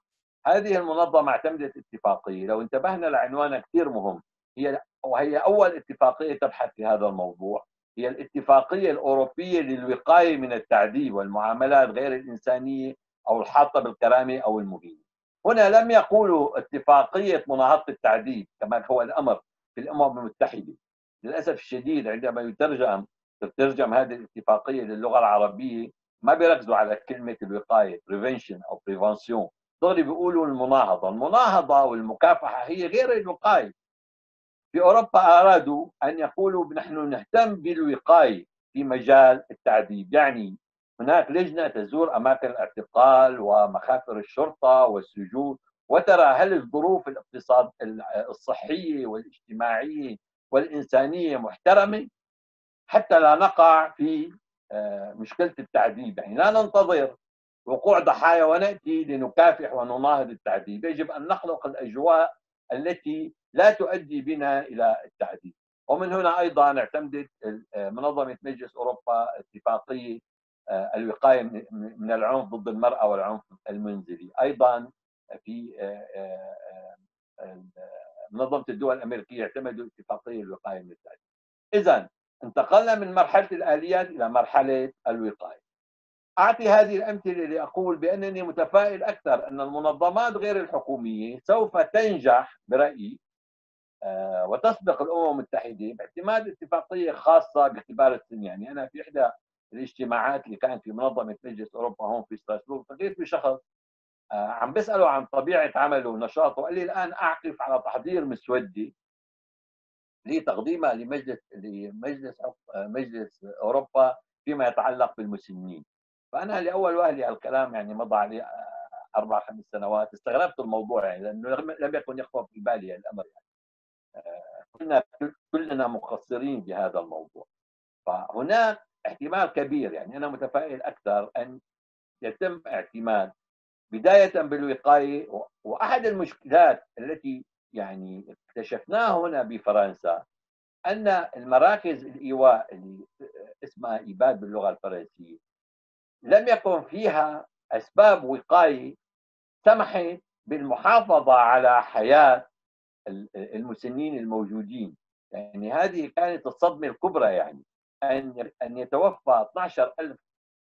هذه المنظمة اعتمدت اتفاقية. لو انتبهنا لعنوانها كثير مهم. هي وهي أول اتفاقية تبحث في هذا الموضوع. هي الاتفاقية الأوروبية للوقاية من التعذيب والمعاملات غير الإنسانية أو الحاطة بالكرامة أو المهينة. هنا لم يقولوا اتفاقية مناهضة التعذيب كما هو الأمر في الأمم المتحدة. للأسف الشديد عندما يترجم تترجم هذه الاتفاقية للغة العربية ما بيركزوا على كلمة الوقاية prevention أو prevention. دغري بيقولوا المناهضة، المناهضة والمكافحة هي غير الوقاية. في أوروبا أرادوا أن يقولوا نحن نهتم بالوقاية في مجال التعذيب، يعني هناك لجنة تزور أماكن الاعتقال ومخافر الشرطة والسجون وترى هل الظروف الاقتصاد الصحية والاجتماعية والإنسانية محترمة؟ حتى لا نقع في آه، مشكلة التعذيب، يعني لا ننتظر وقوع ضحايا ونأتي لنكافح ونناهض التعذيب، يجب أن نخلق الأجواء التي لا تؤدي بنا إلى التعذيب، ومن هنا أيضا اعتمدت منظمة مجلس أوروبا اتفاقية الوقاية من العنف ضد المرأة والعنف المنزلي. أيضا في منظمة الدول الأمريكية اعتمدوا اتفاقية الوقاية من التعدي اذا انتقلنا من مرحلة الآليات إلى مرحلة الوقاية. أعطي هذه الأمثلة لأقول بأنني متفائل أكثر أن المنظمات غير الحكومية سوف تنجح برأيي آه، وتسبق الأمم المتحده باعتماد اتفاقية خاصة باختبار السن. يعني أنا في إحدى الاجتماعات اللي كانت في منظمة مجلس أوروبا هون في ستراسبورغ لقيت في شخص آه، عم بساله عن طبيعة عمله ونشاطه قال لي الآن اعكف على تحضير مسوده لتقديمها لمجلس لمجلس مجلس أوروبا فيما يتعلق بالمسنين. فأنا لأول وهلي الكلام يعني مضى عليه أربع خمس سنوات استغربت الموضوع يعني لأنه لم يكن يخطر في بالي الامر يعني. آه، كنا كلنا مقصرين بهذا الموضوع. فهناك احتمال كبير يعني أنا متفائل أكثر أن يتم اعتماد بداية بالوقاية وأحد المشكلات التي يعني اكتشفناها هنا بفرنسا أن المراكز الإيواء اللي اسمها إيباد باللغة الفرنسية لم يكن فيها أسباب وقاية سمحت بالمحافظة على حياة المسنين الموجودين يعني هذه كانت الصدمة الكبرى يعني أن أن يتوفى 12000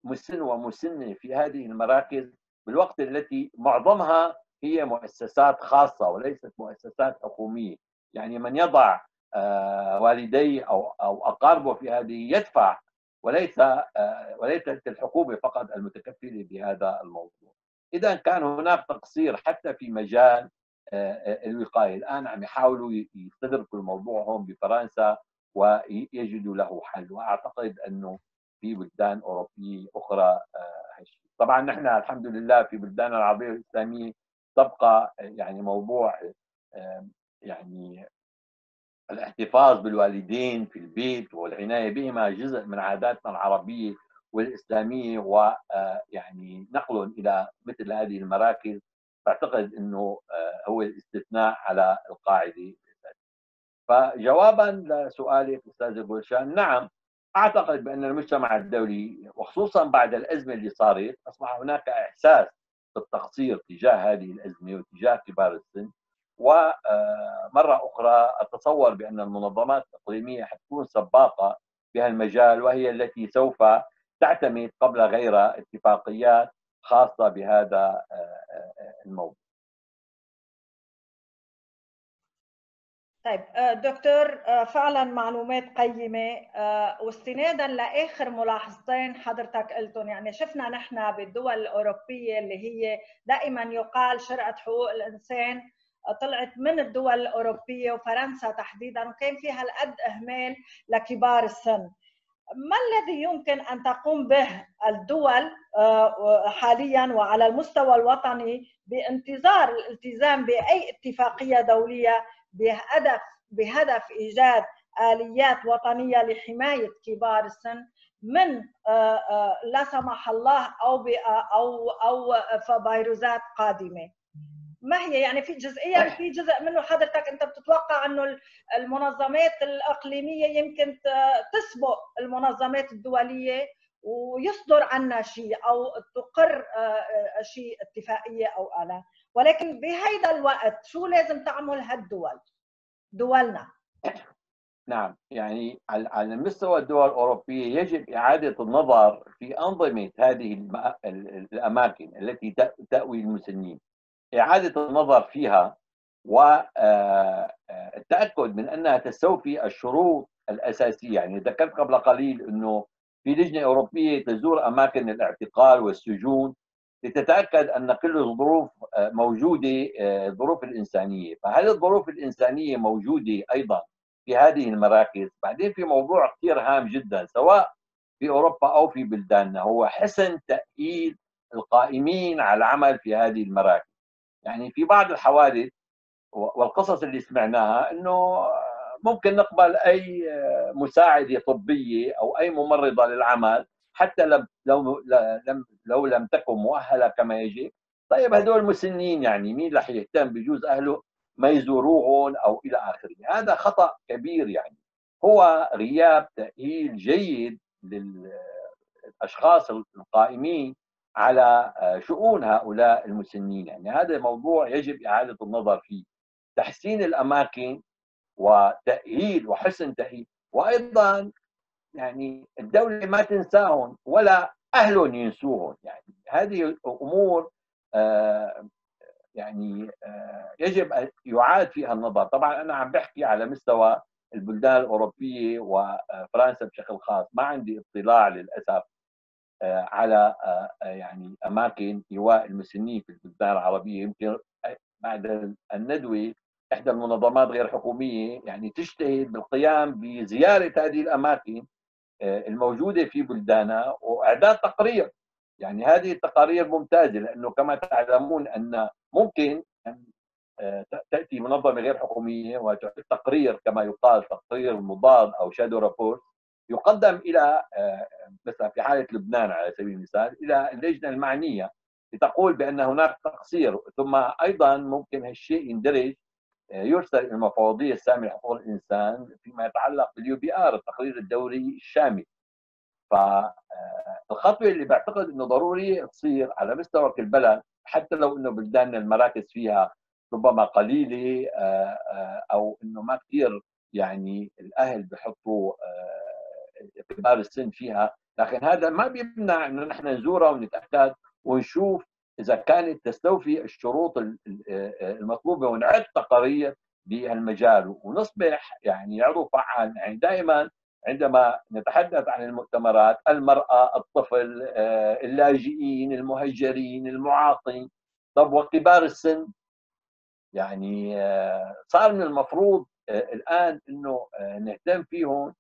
مسن ومسنة في هذه المراكز بالوقت التي معظمها هي مؤسسات خاصة وليست مؤسسات حكومية يعني من يضع آه، والديه أو أو أقاربه في هذه يدفع وليس آه، وليست الحكومة فقط المتكفلة بهذا الموضوع. اذا كان هناك تقصير حتى في مجال الوقاية، الآن عم يحاولوا يستدركوا الموضوع هون بفرنسا ويجدوا له حل وأعتقد إنه في بلدان أوروبية أخرى هالشيء. طبعا نحن الحمد لله في بلداننا العربية والإسلامية تبقى يعني موضوع يعني الاحتفاظ بالوالدين في البيت والعناية بهما جزء من عاداتنا العربية والإسلامية ويعني آه، نقلهم إلى مثل هذه المراكز بعتقد إنه آه، هو الاستثناء على القاعدة. فجوابا لسؤالك أستاذ بولشان نعم أعتقد بأن المجتمع الدولي وخصوصا بعد الأزمة اللي صارت أصبح هناك إحساس بالتقصير تجاه هذه الأزمة وتجاه كبار السن. ومره آه، أخرى أتصور بأن المنظمات الإقليمية حتكون سباقة بهالمجال وهي التي سوف تعتمد قبل غيرها اتفاقيات خاصة بهذا آه، آه، الموضوع. طيب دكتور فعلا معلومات قيمة واستنادا لآخر ملاحظتين حضرتك قلتهم يعني شفنا نحن بالدول الأوروبية اللي هي دائما يقال شرعة حقوق الإنسان طلعت من الدول الأوروبية وفرنسا تحديدا وكان فيها القد إهمال لكبار السن ما الذي يمكن أن تقوم به الدول حاليا وعلى المستوى الوطني بانتظار الالتزام بأي اتفاقية دولية بهدف بهدف إيجاد آليات وطنية لحماية كبار السن من آه، آه، لا سمح الله أو أو أو فيروسات قادمة؟ ما هي يعني في جزئيا في جزء منه حضرتك أنت بتتوقع إنه المنظمات الإقليمية يمكن تسبق المنظمات الدولية ويصدر عنا شيء أو تقر آه، شيء اتفاقية أو اعلان ولكن بهيدا الوقت شو لازم تعمل هالدول؟ دولنا. نعم يعني على مستوى الدول الأوروبية يجب إعادة النظر في أنظمة هذه الأماكن التي تأوي المسنين. إعادة النظر فيها والتأكد آه، من أنها تستوفي الشروط الأساسية يعني ذكرت قبل قليل أنه في لجنة أوروبية تزور أماكن الاعتقال والسجون لتتأكد أن كل الظروف آه، موجودة آه، الظروف الإنسانية، فهل الظروف الإنسانية موجودة أيضا في هذه المراكز؟ بعدين في موضوع كثير هام جدا سواء في أوروبا أو في بلداننا هو حسن تاهيل القائمين على العمل في هذه المراكز. يعني في بعض الحوادث والقصص اللي سمعناها إنه ممكن نقبل أي مساعدة طبية أو أي ممرضة للعمل حتى لو لم لو لم تكن مؤهلة كما يجب. طيب هذول مسنين يعني مين رح يهتم بجوز أهله ما يزوروهم أو إلى آخره؟ هذا خطأ كبير يعني. هو غياب تأهيل جيد للأشخاص القائمين على شؤون هؤلاء المسنين. يعني هذا موضوع يجب إعادة النظر فيه. تحسين الأماكن وتأهيل وحسن تأهيل. وأيضا يعني الدولة ما تنساهم ولا أهلهم ينسوهم. يعني هذه أمور آه، يعني آه، يجب أن يعاد فيها النظر. طبعا أنا عم بحكي على مستوى البلدان الأوروبية وفرنسا بشكل خاص. ما عندي اطلاع للأسف آه، على يعني أماكن إيواء المسنين في البلدان العربية. يمكن بعد الندوة إحدى المنظمات غير الحكومية يعني تجتهد بالقيام بزيارة هذه الأماكن الموجودة في بلدانها وإعداد تقرير. يعني هذه التقارير ممتازة لأنه كما تعلمون أن ممكن أن آه، تأتي منظمة غير حكومية وتعد تقرير كما يقال تقرير مضاد أو شادو رابورت يقدم إلى آه، مثلا في حالة لبنان على سبيل المثال إلى اللجنة المعنية لتقول بأن هناك تقصير ثم أيضا ممكن هالشيء يندرج آه، يرسل إلى المفوضية السامية لحقوق الإنسان فيما يتعلق بال UPR التقرير الدوري الشامل فالخطوه اللي بعتقد إنه ضروري تصير على مستوى كل بلد حتى لو إنه بلداننا المراكز فيها ربما قليلة آه، آه، أو إنه ما كثير يعني الأهل بحطوا آه، كبار السن فيها. لكن هذا ما بيمنع إنه نحن نزورها ونتأكد ونشوف إذا كانت تستوفي الشروط المطلوبة ونعد تقارير بهالمجال. ونصبح يعني عضو فعال يعني دائما عندما نتحدث عن المؤتمرات المرأة الطفل آه، اللاجئين المهجرين المعاقين طب وكبار السن؟ يعني آه، صار من المفروض آه، الآن أنه نهتم فيهم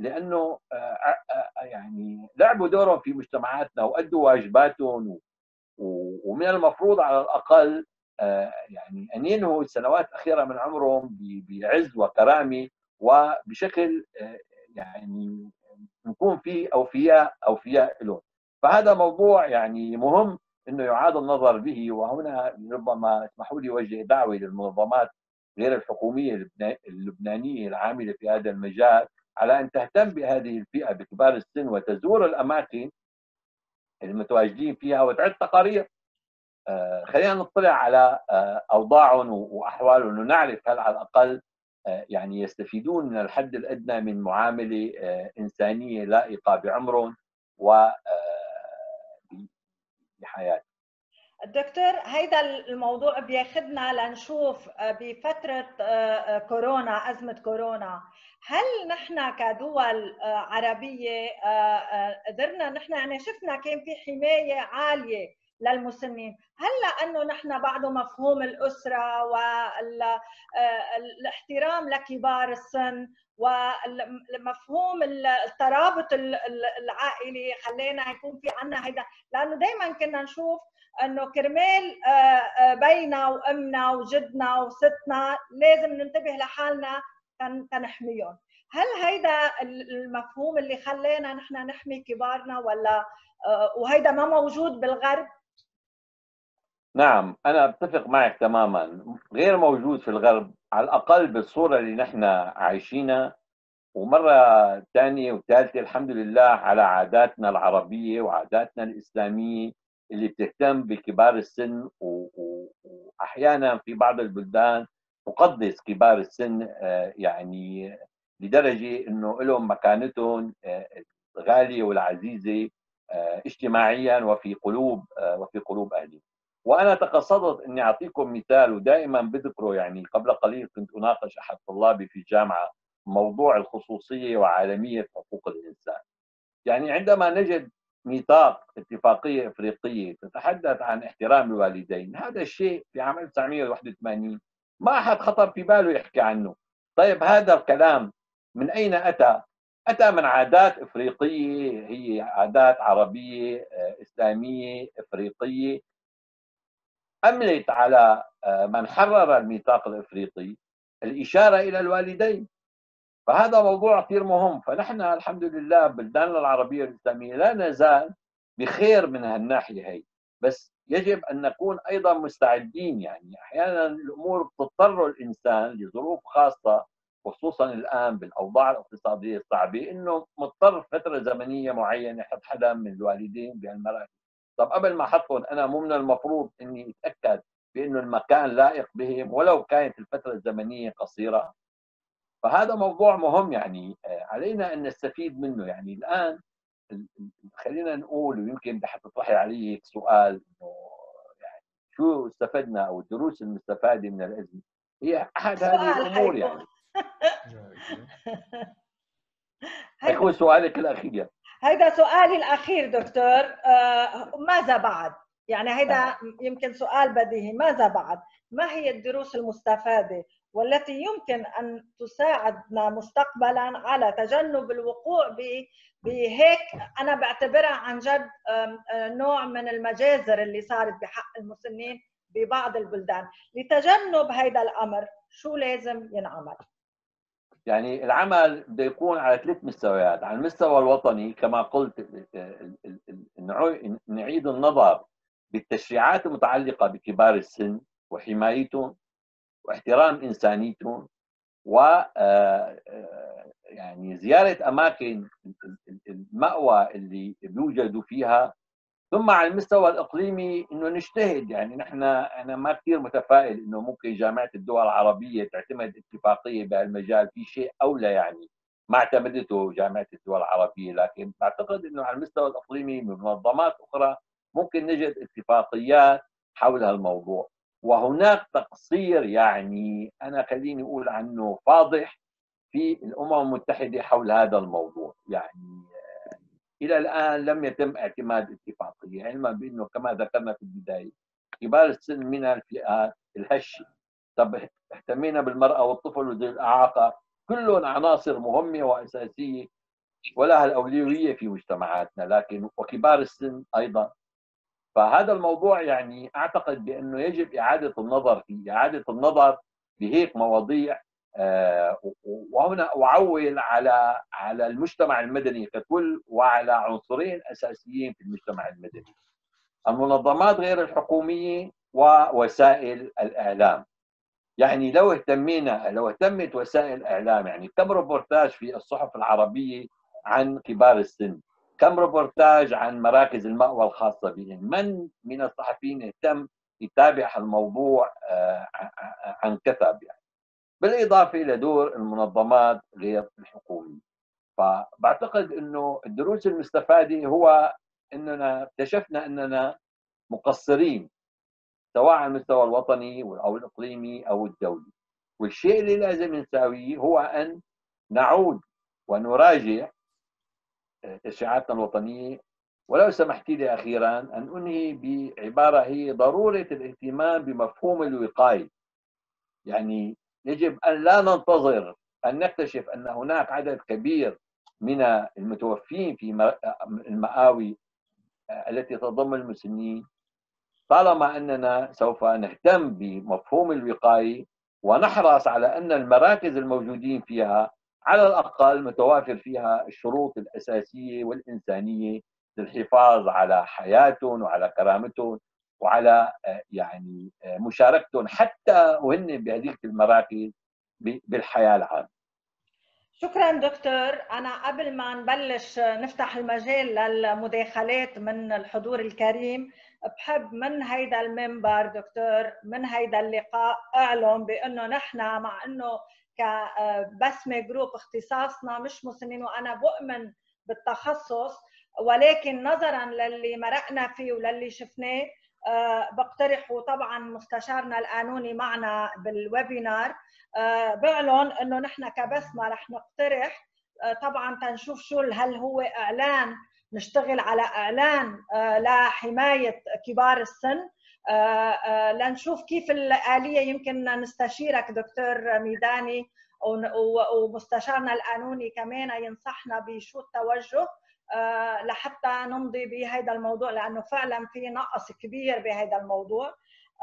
لأنه يعني لعبوا دورهم في مجتمعاتنا وأدوا واجباتهم ومن المفروض على الأقل يعني أن ينهوا السنوات الأخيرة من عمرهم بعز وكرامة وبشكل آه، يعني نكون في أوفياء أوفياء له فهذا موضوع يعني مهم إنه يعاد النظر به وهنا ربما اسمحوا لي اوجه دعوة للمنظمات غير الحكومية اللبنانية العاملة في هذا المجال على أن تهتم بهذه الفئة بكبار السن وتزور الأماكن المتواجدين فيها وتعد تقارير آه، خلينا نطلع على آه، اوضاعهم واحوالهم ونعرف هل على الأقل آه، يعني يستفيدون من الحد الأدنى من معاملة آه، إنسانية لائقة بعمرهم و بحياتهم. دكتور هيدا الموضوع بياخذنا لنشوف بفترة كورونا أزمة كورونا هل نحن كدول عربية قدرنا نحن يعني شفنا كان في حماية عالية للمسنين. هل لأنه نحن بعده مفهوم الأسرة والاحترام لكبار السن ومفهوم الترابط العائلي خلينا يكون في عنا هيدا. لأنه دائما كنا نشوف إنه كرمال آه، آه، بينا وأمنا وجدنا وستنا لازم ننتبه لحالنا تنحميهم هل هيدا المفهوم اللي خلينا نحن نحمي كبارنا ولا آه، وهيدا ما موجود بالغرب؟ نعم أنا أتفق معك تماما. غير موجود في الغرب على الأقل بالصورة اللي نحن عايشينها. ومرة ثانية وثالثة الحمد لله على عاداتنا العربية وعاداتنا الإسلامية اللي بتهتم بكبار السن وأحيانا في بعض البلدان تقدس كبار السن آه، يعني لدرجة أنه لهم مكانتهم آه، الغالية والعزيزة آه، اجتماعيا وفي قلوب وفي قلوب أهلهم وأنا تقصدت إني أعطيكم مثال ودائما بذكره يعني قبل قليل كنت أناقش أحد طلابي في الجامعة موضوع الخصوصية وعالمية حقوق الإنسان. يعني عندما نجد ميثاق اتفاقية إفريقية تتحدث عن احترام الوالدين، هذا الشيء في عام 1981 ما أحد خطر في باله يحكي عنه. طيب هذا الكلام من أين أتى؟ أتى من عادات إفريقية هي عادات عربية آه، إسلامية إفريقية أملت على آه، من حرر الميثاق الإفريقي الإشارة إلى الوالدين فهذا موضوع كثير مهم فنحن الحمد لله بلداننا العربية الإسلامية لا نزال بخير من هالناحية هي بس يجب أن نكون أيضا مستعدين يعني أحيانا الأمور بتضطر الإنسان لظروف خاصة وخصوصا الآن بالأوضاع الاقتصادية الصعبة إنه مضطر فترة زمنية معينة يحط حدا من الوالدين بهالمراكز طب قبل ما أحطهم أنا مو من المفروض إني أتأكد بإنه المكان لائق بهم ولو كانت الفترة الزمنية قصيرة. فهذا موضوع مهم يعني آه، علينا أن نستفيد منه. يعني الآن خلينا نقول ويمكن تطرحي علي سؤال إنه يعني شو استفدنا أو الدروس المستفادة من الازمه هي أحد هذه الأمور يعني. هيكون سؤالك الأخير. هيدا سؤالي الأخير دكتور. آه ماذا بعد؟ يعني هيدا يمكن سؤال بديهي. ماذا بعد؟ ما هي الدروس المستفادة؟ والتي يمكن أن تساعدنا مستقبلا على تجنب الوقوع بهيك أنا بعتبرها عن جد نوع من المجازر اللي صارت بحق المسنين ببعض البلدان. لتجنب هذا الأمر شو لازم ينعمل؟ يعني العمل بده يكون على ثلاث مستويات على المستوى الوطني كما قلت نعيد النظر بالتشريعات المتعلقة بكبار السن وحمايتهم واحترام انسانيتهم و آه، آه، يعني زيارة أماكن المأوى اللي بيوجدوا فيها. ثم على المستوى الإقليمي إنه نجتهد يعني نحن أنا ما كثير متفائل إنه ممكن جامعة الدول العربية تعتمد اتفاقية بهالمجال في شيء أو لا يعني. ما اعتمدته جامعة الدول العربية لكن بعتقد إنه على المستوى الإقليمي بمنظمات أخرى ممكن نجد اتفاقيات حول هالموضوع. وهناك تقصير يعني أنا خليني أقول عنه فاضح في الأمم المتحدة حول هذا الموضوع. يعني إلى الآن لم يتم اعتماد اتفاقية علما بأنه كما ذكرنا في البداية كبار السن من الفئات الهشة. طب اهتمينا بالمرأة والطفل وذوي الاعاقه كلهم عناصر مهمة وأساسية ولها الأولوية في مجتمعاتنا. لكن وكبار السن أيضا فهذا الموضوع يعني أعتقد بأنه يجب إعادة النظر فيه إعادة النظر بهيك مواضيع آه، وهنا أعول على على المجتمع المدني ككل وعلى عنصرين أساسيين في المجتمع المدني. المنظمات غير الحكومية ووسائل الإعلام. يعني لو اهتمينا لو اهتمت وسائل الإعلام يعني كم روبورتاج في الصحف العربية عن كبار السن. كم روبورتاج عن مراكز المأوى الخاصة بهم من من الصحفيين اهتم يتابع الموضوع آه، عن كثب يعني؟ بالإضافة إلى دور المنظمات غير الحكومية. فبعتقد أنه الدروس المستفادة هو أننا اكتشفنا أننا مقصرين سواء على المستوى الوطني أو الإقليمي أو الدولي. والشيء اللي لازم نساويه هو أن نعود ونراجع تشريعاتنا الوطنية. ولو سمحت لي أخيرا أن أنهي بعبارة هي ضرورة الاهتمام بمفهوم الوقاية. يعني يجب أن لا ننتظر أن نكتشف أن هناك عدد كبير من المتوفين في المآوي التي تضم المسنين. طالما أننا سوف نهتم بمفهوم الوقاية ونحرص على أن المراكز الموجودين فيها على الأقل متوافر فيها الشروط الأساسية والإنسانية للحفاظ على حياتهم وعلى كرامتهم وعلى آه، يعني آه، مشاركتهم حتى وهن بهذيك المراكز بالحياة العامة. شكرا دكتور أنا قبل ما نبلش نفتح المجال للمداخلات من الحضور الكريم بحب من هيدا المنبر دكتور من هيدا اللقاء اعلن بأنه نحن مع أنه كبسمه جروب اختصاصنا مش مسنين وأنا بؤمن بالتخصص ولكن نظرا للي مرقنا فيه وللي شفناه آه، بقترح وطبعا مستشارنا القانوني معنا بالويبينار آه، بعلن إنه نحن كبسمة رح نقترح آه، طبعا تنشوف شو هل هو إعلان نشتغل على إعلان لحماية كبار السن لنشوف كيف الآلية يمكن نستشيرك دكتور ميداني ومستشارنا القانوني كمان ينصحنا بشو التوجه آه، لحتى نمضي بهذا الموضوع لأنه فعلا في نقص كبير بهذا الموضوع.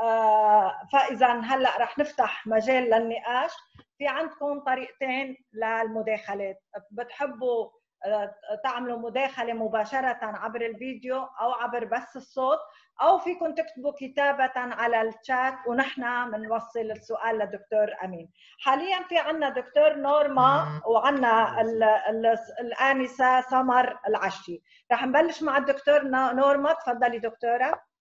آه، فاذا هلأ رح نفتح مجال للنقاش. في عندكم طريقتين للمداخلات. بتحبوا تعملوا مداخلة مباشرة عبر الفيديو أو عبر بث الصوت أو فيكم تكتبوا كتابة على الشات ونحن بنوصل السؤال للدكتور أمين. حاليا في عندنا دكتور نورما وعندنا الآنسة سمر العشي. رح نبلش مع الدكتور نورما. تفضلي دكتورة.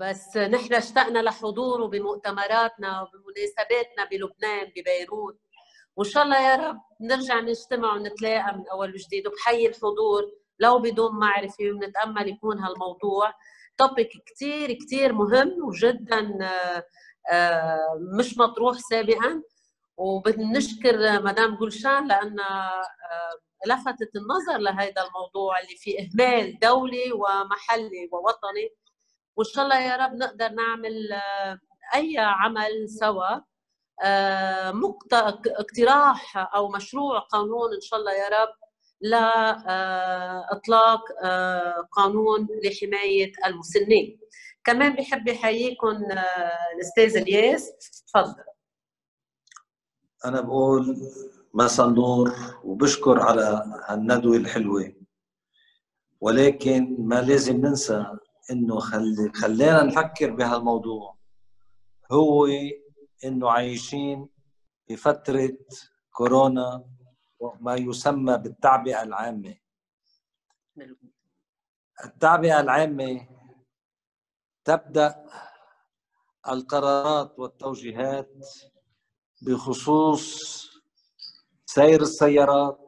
بس نحن اشتقنا لحضوره بمؤتمراتنا وبمناسباتنا بلبنان ببيروت. وإن شاء الله يا رب نرجع نجتمع ونتلاقى من أول وجديد. وبحيي الحضور لو بدون معرفة ونتأمل يكون هالموضوع توبيك كثير كثير مهم وجدا آه، مش مطروح سابقا. وبنشكر مدام جلشان لأنها آه، لفتت النظر لهذا الموضوع اللي فيه إهمال دولي ومحلي ووطني. وإن شاء الله يا رب نقدر نعمل آه، أي عمل سوا. آه، اقتراح أو مشروع قانون إن شاء الله يا رب لاطلاق آه، قانون لحماية المسنين. كمان بحب يحييكم الأستاذ إلياس. تفضل أنا بقول مساء النور وبشكر على هالندوة الحلوة. ولكن ما لازم ننسى إنه خلي خلينا نفكر بهالموضوع. هو إنه عايشين بفتره كورونا وما يسمى بالتعبئة العامة. التعبئة العامة تبدأ القرارات والتوجيهات بخصوص سير السيارات.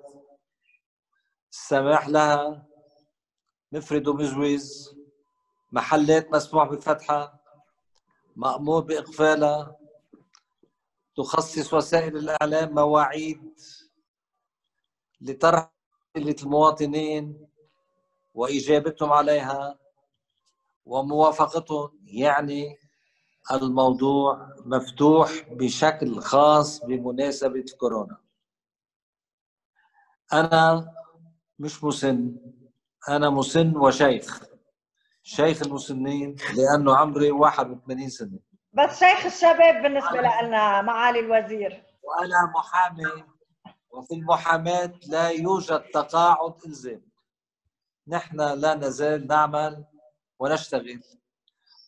السماح لها مفرد ومزوز. محلات مسموح بفتحها مأمور بإقفالها تخصص وسائل الإعلام مواعيد لطرح المواطنين وإجابتهم عليها وموافقتهم يعني الموضوع مفتوح بشكل خاص بمناسبة كورونا. أنا مش مسن أنا مسن وشيخ. شيخ المسنين لأنه عمري 81 سنة. بس شيخ الشباب بالنسبة لنا معالي الوزير. وأنا محامي وفي المحاماة لا يوجد تقاعد إلزام. نحن لا نزال نعمل ونشتغل.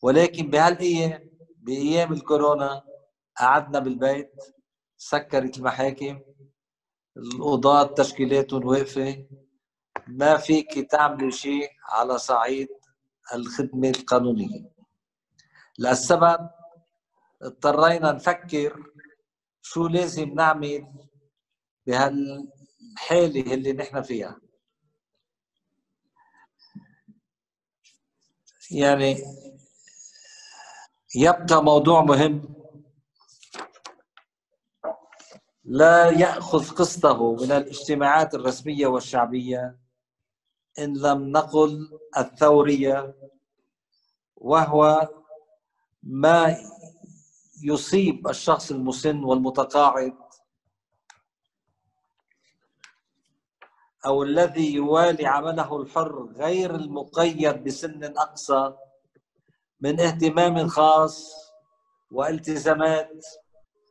ولكن بهالأيام بأيام الكورونا قعدنا بالبيت سكرت المحاكم القضاة تشكيلاتهم واقفة ما فيك تعملي شيء على صعيد الخدمة القانونية. للسبب اضطرينا نفكر شو لازم نعمل بهالحالة اللي نحن فيها. يعني يبقى موضوع مهم. لا يأخذ قسطه من الاجتماعات الرسمية والشعبية. إن لم نقل الثورية وهو ما يصيب الشخص المسن والمتقاعد أو الذي يوالي عمله الحر غير المقيد بسن أقصى من اهتمام خاص والتزامات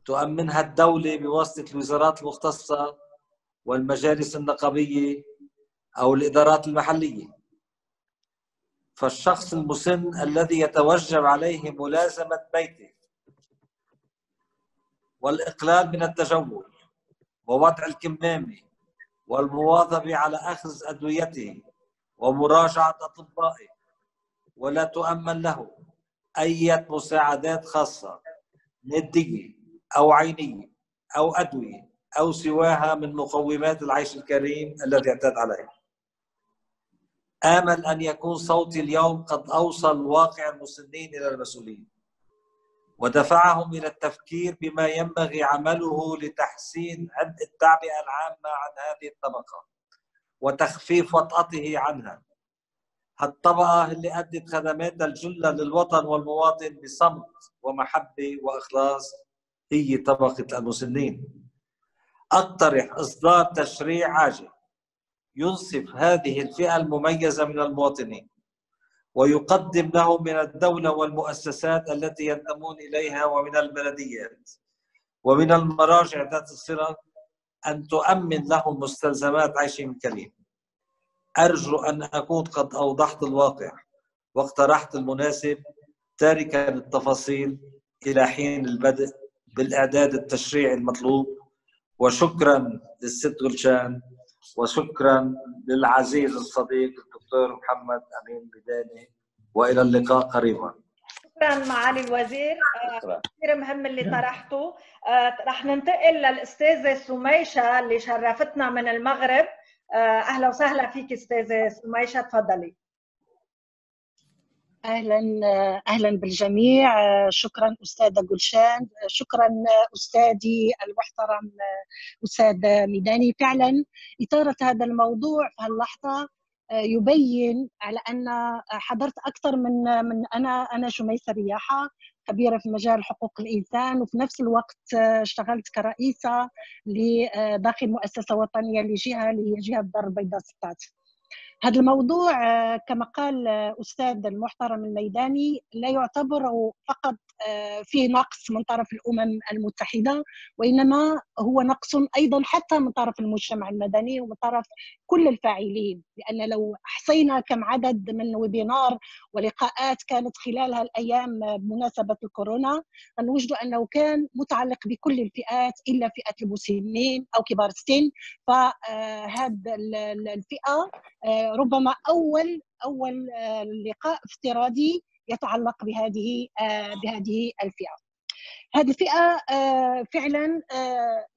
تؤمنها الدولة بواسطة الوزارات المختصة والمجالس النقابية. أو الإدارات المحلية. فالشخص المسن الذي يتوجب عليه ملازمة بيته. والإقلال من التجول. ووضع الكمامة. والمواظبة على أخذ أدويته. ومراجعة أطبائه. ولا تؤمن له. أي مساعدات خاصة. مادية أو عينية أو أدوية أو سواها من مقومات العيش الكريم الذي اعتاد عليه. آمل أن يكون صوتي اليوم قد أوصل واقع المسنين إلى المسؤولين. ودفعهم إلى التفكير بما ينبغي عمله لتحسين عبء التعبئة العامة عن هذه الطبقة وتخفيف وطأته عنها. هالطبقة اللي أدت خدماتها الجلة للوطن والمواطن بصمت ومحبة وإخلاص هي طبقة المسنين. أقترح إصدار تشريع عاجل. ينصف هذه الفئة المميزة من المواطنين ويقدم لهم من الدولة والمؤسسات التي ينتمون إليها ومن البلديات ومن المراجع ذات الصلة أن تؤمن لهم مستلزمات عيش كريم. أرجو أن أكون قد أوضحت الواقع واقترحت المناسب تاركا التفاصيل إلى حين البدء بالإعداد التشريعي المطلوب وشكرا للست غلشان وشكرا للعزيز الصديق الدكتور محمد أمين بداني وإلى اللقاء قريبا. شكرا معالي الوزير. كثير مهم اللي طرحته. آه، رح ننتقل للأستاذة سميشة اللي شرفتنا من المغرب. آه، أهلا وسهلا فيك أستاذة سميشة تفضلي. أهلا أهلا بالجميع. شكرا أستاذة جلشان شكرا أستاذي المحترم أستاذ ميداني. فعلا إثارة هذا الموضوع في هاللحظة يبين على أن حضرت أكثر من من أنا أنا شميسه رياحة خبيرة في مجال حقوق الإنسان وفي نفس الوقت اشتغلت كرئيسة لداخل مؤسسة وطنية لجهة اللي هي جهه الدار البيضاء 16 هذا الموضوع كما قال أستاذ المحترم الميداني لا يعتبر فقط فيه نقص من طرف الأمم المتحدة وإنما هو نقص أيضا حتى من طرف المجتمع المدني ومن طرف كل الفاعلين لأن لو أحصينا كم عدد من ويبينار ولقاءات كانت خلال هالأيام بمناسبة الكورونا نوجد أنه كان متعلق بكل الفئات إلا فئة المسنين أو كبار السن. فهذا الفئة ربما أول أول لقاء افتراضي يتعلق بهذه بهذه الفئة. هذه الفئة فعلا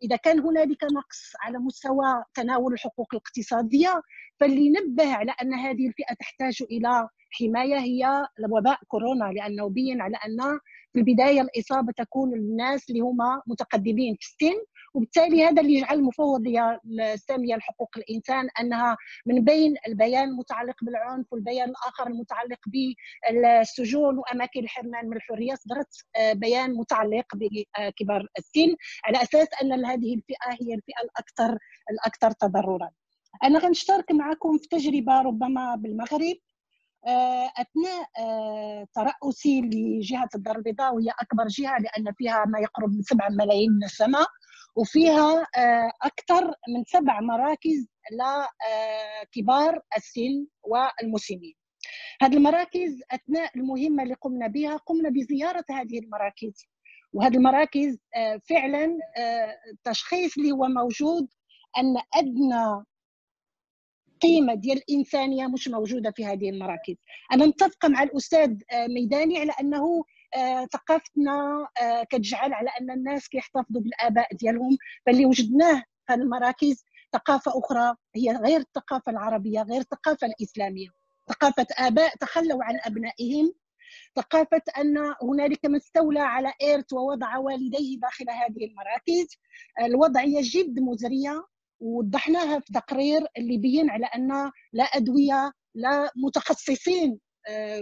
إذا كان هنالك نقص على مستوى تناول الحقوق الاقتصادية فاللي نبه على أن هذه الفئة تحتاج إلى حماية هي وباء كورونا لأنه بين على أن في البداية الإصابة تكون للناس اللي هما متقدمين في السن وبالتالي هذا اللي يجعل المفوضيه السامية لحقوق الإنسان أنها من بين البيان المتعلق بالعنف والبيان الآخر المتعلق بالسجون وأماكن الحرمان من الحرية صدرت آه، بيان متعلق بكبار السن على أساس أن هذه الفئة هي الفئة الأكثر الأكثر تضررا. أنا غنشترك معكم في تجربة ربما بالمغرب آه، أثناء آه، ترأسي لجهة الدار البيضاء وهي أكبر جهة لأن فيها ما يقرب من 7 ملايين نسمه وفيها آه، أكثر من سبع مراكز لكبار السن والمسنين. هذه المراكز أثناء المهمة اللي قمنا بها قمنا بزيارة هذه المراكز. وهذه المراكز فعلا التشخيص اللي هو موجود أن أدنى القيمه ديال الإنسانية مش موجودة في هذه المراكز. أنا متفقه مع الأستاذ آه، ميداني على أنه آه، ثقافتنا آه، كتجعل على أن الناس كيحتفظوا بالآباء ديالهم. فاللي وجدناه في المراكز ثقافة أخرى هي غير الثقافة العربية غير الثقافة الإسلامية. ثقافة آباء تخلوا عن أبنائهم. ثقافة أن هنالك من استولى على إيرث ووضع والديه داخل هذه المراكز. الوضعية جد مزرية ووضحناها في تقرير اللي بين على أن لا أدوية لا متخصصين آه،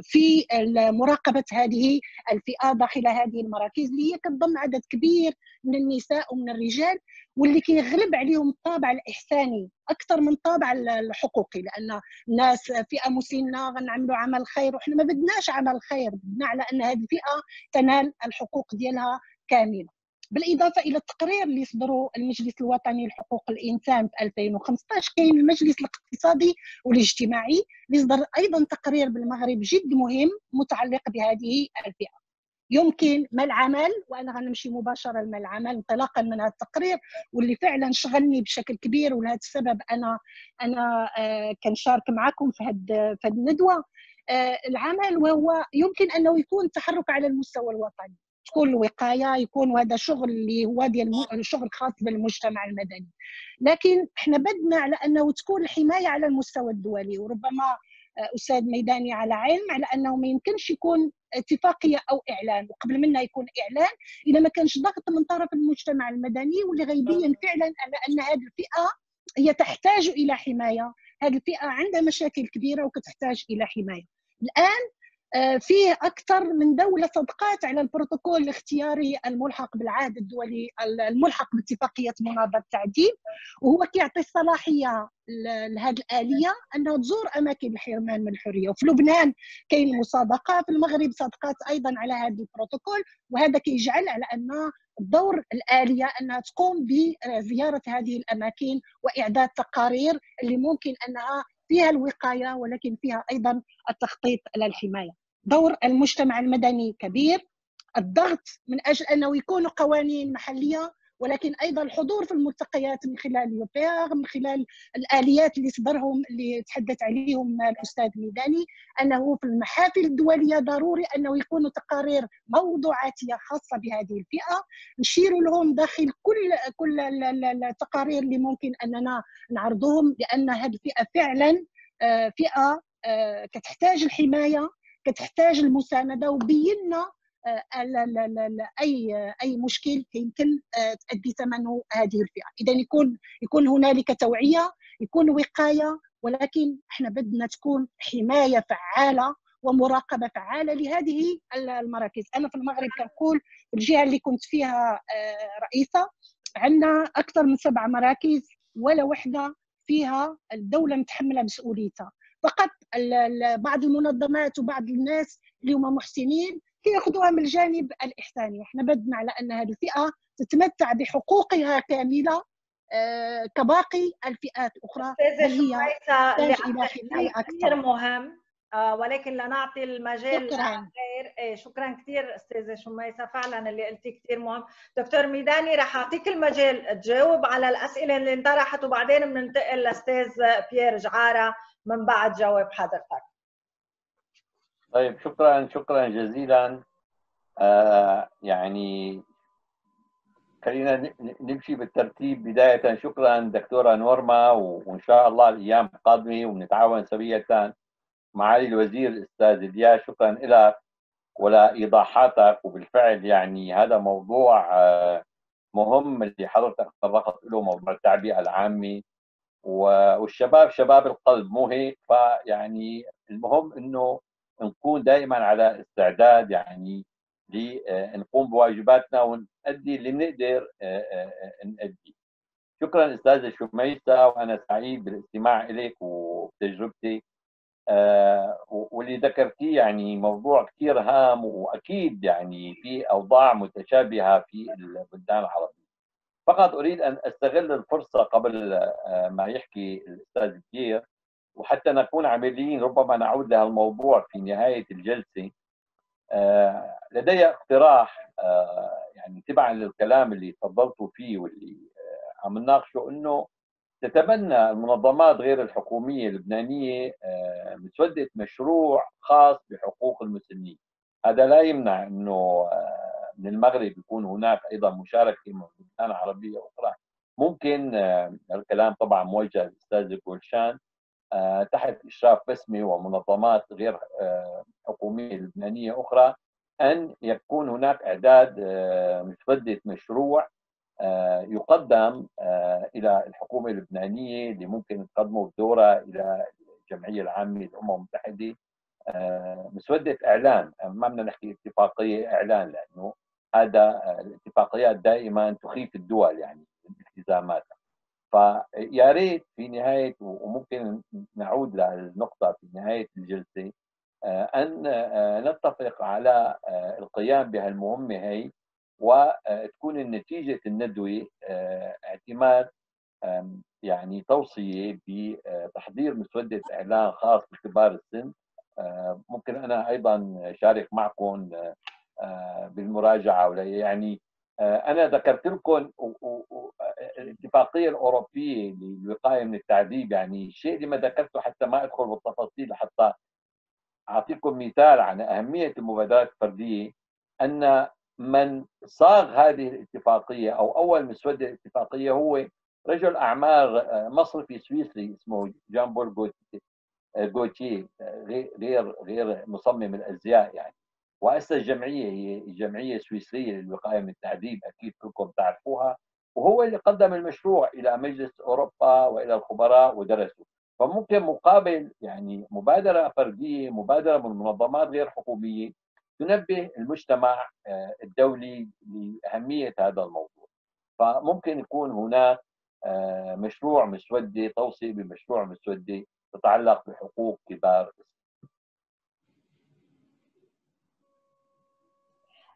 في مراقبة هذه الفئة داخل هذه المراكز اللي هي كتضم عدد كبير من النساء ومن الرجال واللي كيغلب عليهم الطابع الإحساني أكثر من الطابع الحقوقي لأن الناس فئة مسنة غنعملوا عمل خير وحنا ما بدناش عمل خير بدنا على أن هذه الفئة تنال الحقوق ديالها كاملة. بالإضافة إلى التقرير اللي صدروا المجلس الوطني لحقوق الإنسان في 2015 كاين المجلس الاقتصادي والاجتماعي اللي صدر أيضا تقرير بالمغرب جد مهم متعلق بهذه الفئة. يمكن ما العمل وأنا غنمشي مباشرة لما العمل انطلاقا من هذا التقرير واللي فعلا شغلني بشكل كبير ولهذا السبب أنا أنا آه كنشارك معكم في هذه الندوة. آه العمل وهو يمكن أنه يكون تحرك على المستوى الوطني. تكون الوقايه يكون هذا شغل اللي هو ديال الشغل الخاص بالمجتمع المدني. لكن إحنا بدنا على أنه تكون الحماية على المستوى الدولي وربما آه، أستاذ ميداني على علم على أنه ما يمكنش يكون اتفاقية أو إعلان. وقبل منها يكون إعلان إذا ما كانش ضغط من طرف المجتمع المدني واللي غيبين فعلا على أن هذه الفئة هي تحتاج إلى حماية. هذه الفئة عندها مشاكل كبيرة وكتحتاج إلى حماية. الآن فيه أكثر من دولة صدقات على البروتوكول الاختياري الملحق بالعهد الدولي الملحق باتفاقية مناظرة التعديل وهو كيعطي الصلاحية لهذه الآلية أنها تزور أماكن الحرمان من الحرية. وفي لبنان كاين مصادقة في المغرب صادقات أيضا على هذا البروتوكول وهذا كيجعل على أن دور الآلية أنها تقوم بزيارة هذه الأماكن وإعداد تقارير اللي ممكن أنها فيها الوقاية ولكن فيها أيضا التخطيط للحماية دور المجتمع المدني كبير. الضغط من أجل أنه يكون قوانين محلية ولكن أيضا الحضور في الملتقيات من خلال يوبير من خلال الآليات اللي صدرهم اللي تحدث عليهم الأستاذ ميداني أنه في المحافل الدولية ضروري أنه يكونوا تقارير موضوعاتية خاصة بهذه الفئة. نشير لهم داخل كل كل التقارير اللي ممكن أننا نعرضهم لأن هذه الفئة فعلا آه، فئة آه، كتحتاج الحماية. كتحتاج المساندة وبينا آه، أي أي مشكل يمكن آه، تؤدي ثمنه هذه الفئة. اذا يكون يكون هنالك توعية يكون وقاية ولكن إحنا بدنا تكون حماية فعالة ومراقبة فعالة لهذه المراكز. أنا في المغرب كنقول الجهة اللي كنت فيها آه، رئيسة عندنا أكثر من سبع مراكز ولا وحدة فيها الدولة متحملة مسؤوليتها. فقط بعض المنظمات وبعض الناس اللي هم محسنين كياخذوها من الجانب الإحساني. إحنا بدنا على أن هذه الفئة تتمتع بحقوقها كاملة آه، كباقي الفئات الاخرى اللي هي كثير مهم آه ولكن لنعطي المجال شكرا. غير. إيه شكرا كثير أستاذة شميسة. فعلا اللي قلتي كثير مهم. دكتور ميداني رح أعطيك المجال تجاوب على الأسئلة اللي انطرحت وبعدين بننتقل لأستاذ بيير جعارة. من بعد جواب حضرتك. طيب شكرا شكرا جزيلا. آه يعني خلينا نمشي بالترتيب. بداية شكرا دكتورة نورما وإن شاء الله الأيام القادمة ونتعاون سوية معالي الوزير الأستاذ الياس شكرا لك ولا إيضاحاتك وبالفعل يعني هذا موضوع آه، مهم اللي حضرتك تطرقت له موضوع التعبئة العامة. والشباب شباب القلب مو هيك فيعني المهم إنه نكون دائما على استعداد يعني لنقوم بواجباتنا ونؤدي اللي بنقدر آه، آه، نؤدي. شكرا أستاذة شميسة وأنا سعيد بالاستماع إليك وتجربتك آه، واللي ذكرتيه يعني موضوع كثير هام وأكيد يعني في أوضاع متشابهة في البلدان العربيه. فقط أريد أن أستغل الفرصة قبل آه، ما يحكي الأستاذ كير وحتى نكون عمليين ربما نعود لهالموضوع في نهاية الجلسة. آه، لدي اقتراح آه، يعني تبعا للكلام اللي تفضلتوا فيه واللي عم نناقشه إنه تتبنى المنظمات غير الحكومية اللبنانية مسوده مشروع خاص بحقوق المسنين هذا لا يمنع إنه من المغرب يكون هناك أيضا مشاركه من بلدان عربية أخرى. ممكن آه، الكلام طبعا موجه للأستاذ جولشان. آه، تحت إشراف بسمه ومنظمات غير آه، حكومية لبنانية أخرى أن يكون هناك أعداد مسوده مشروع يقدم إلى الحكومة اللبنانية اللي ممكن تقدمه بدورها إلى الجمعية العامة للأمم المتحدة. مسوده إعلان. ما بدنا نحكي اتفاقية إعلان لأنه هذا الاتفاقيات دائما تخيف الدول يعني التزاماتها فيا ريت في نهاية وممكن نعود للنقطه في نهاية الجلسة آه، أن آه، نتفق على آه، القيام بهالمهمة هي وتكون النتيجة الندوه اعتماد يعني توصية بتحضير مسوده إعلان خاص بكبار السن. ممكن أنا أيضا شارك معكم آه، بالمراجعة ولا يعني آه، أنا ذكرت لكم الاتفاقيه الاوروبيه للوقاية من التعذيب يعني الشيء اللي ما ذكرته حتى ما أدخل بالتفاصيل حتى أعطيكم مثال عن أهمية المبادرات الفردية أن من صاغ هذه الاتفاقية أو أول مسوده الاتفاقية هو رجل اعمال آه، مصرفي سويسري اسمه جان بول جوتيه غير غير مصمم الأزياء يعني. وأسس جمعية هي جمعية سويسرية للوقاية من التعذيب أكيد كلكم تعرفوها. وهو اللي قدم المشروع إلى مجلس أوروبا وإلى الخبراء ودرسوا. فممكن مقابل يعني مبادرة فردية مبادرة من منظمات غير حكومية تنبه المجتمع آه، الدولي لأهمية هذا الموضوع. فممكن يكون هناك آه، مشروع مسوده توصي بمشروع مسوده تتعلق بحقوق كبار.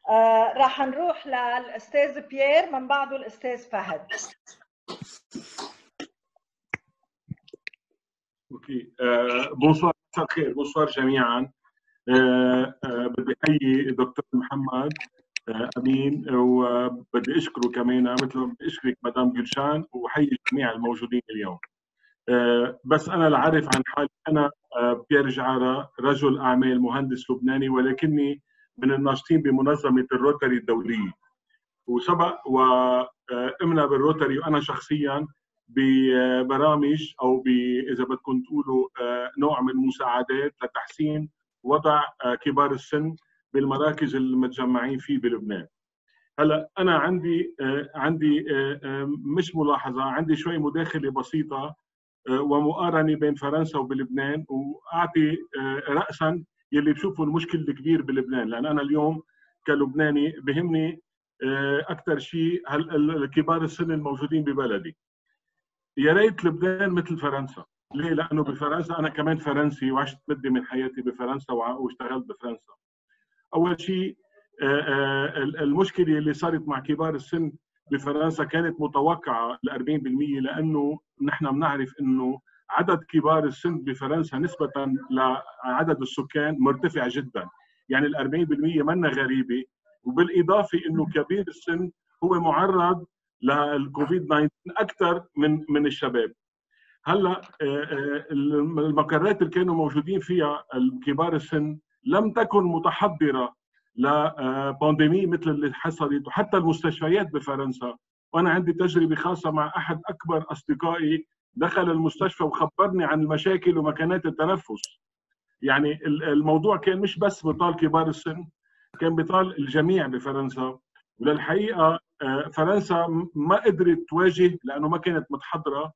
آه راح نروح للأستاذ بيير من بعده الأستاذ فهد. okay آه bonsoir مساء الخير bonsoir جميعا آه بدي أحيي الدكتور محمد. آه أمين. وبدي أشكره كمان مثل ما بدي أشكرك مدام جلشان وأحيي جميع الموجودين اليوم. بس أنا لعرف عن حالي أنا آه بيير جعارة رجل أعمال مهندس لبناني ولكني من الناشطين بمنظمة الروتري الدولية وسبق وامنا بالروتري وأنا شخصيا ببرامج أو ب إذا بدكم تقولوا نوع من المساعدات لتحسين وضع كبار السن بالمراكز المتجمعين فيه بلبنان. هلأ أنا عندي عندي مش ملاحظة عندي شوي مداخلة بسيطة ومقارنه بين فرنسا وبلبنان وأعطي راسا يلي بشوفوا المشكل الكبير بلبنان لأن أنا اليوم كلبناني بهمني أكثر شيء كبار السن الموجودين ببلدي يا ريت لبنان مثل فرنسا ليه؟ لأنه بفرنسا أنا كمان فرنسي وعشت مده من حياتي بفرنسا واشتغلت بفرنسا. أول شيء المشكلة اللي صارت مع كبار السن بفرنسا كانت متوقعة ل 40% لأنه نحن بنعرف إنه عدد كبار السن بفرنسا نسبة لعدد السكان مرتفع جدا، يعني ال 40% منا غريبة وبالإضافة إنه كبير السن هو معرض للكوفيد 19 أكثر من من الشباب. هلأ المقرات اللي كانوا موجودين فيها كبار السن لم تكن متحضرة لبانديمي مثل اللي حصلت وحتى المستشفيات بفرنسا وأنا عندي تجربة خاصة مع أحد أكبر أصدقائي دخل المستشفى وخبرني عن المشاكل ومكانات التنفس. يعني الموضوع كان مش بس بطال كبار السن كان بطال الجميع بفرنسا. وللحقيقة فرنسا ما قدرت تواجه لأنه ما كانت متحضرة.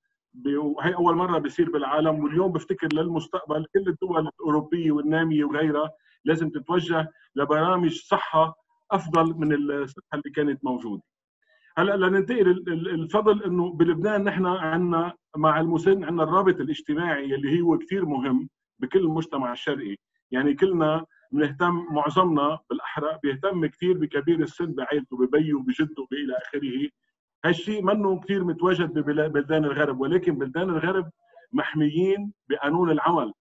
وهي أول مرة بيصير بالعالم واليوم بفتكر للمستقبل كل الدول الأوروبية والنامية وغيرها. لازم تتوجه لبرامج صحة أفضل من الصحة اللي كانت موجودة. هلأ لننتقل الفضل إنه بلبنان نحن عندنا مع المسن عندنا الرابط الاجتماعي اللي هو كثير مهم بكل المجتمع الشرقي، يعني كلنا بنهتم معظمنا بالأحرى بيهتم كثير بكبير السن بعائلته ببيه وبجده والى آخره. هالشيء منه كثير متواجد ببلدان الغرب ولكن بلدان الغرب محميين بقانون العمل.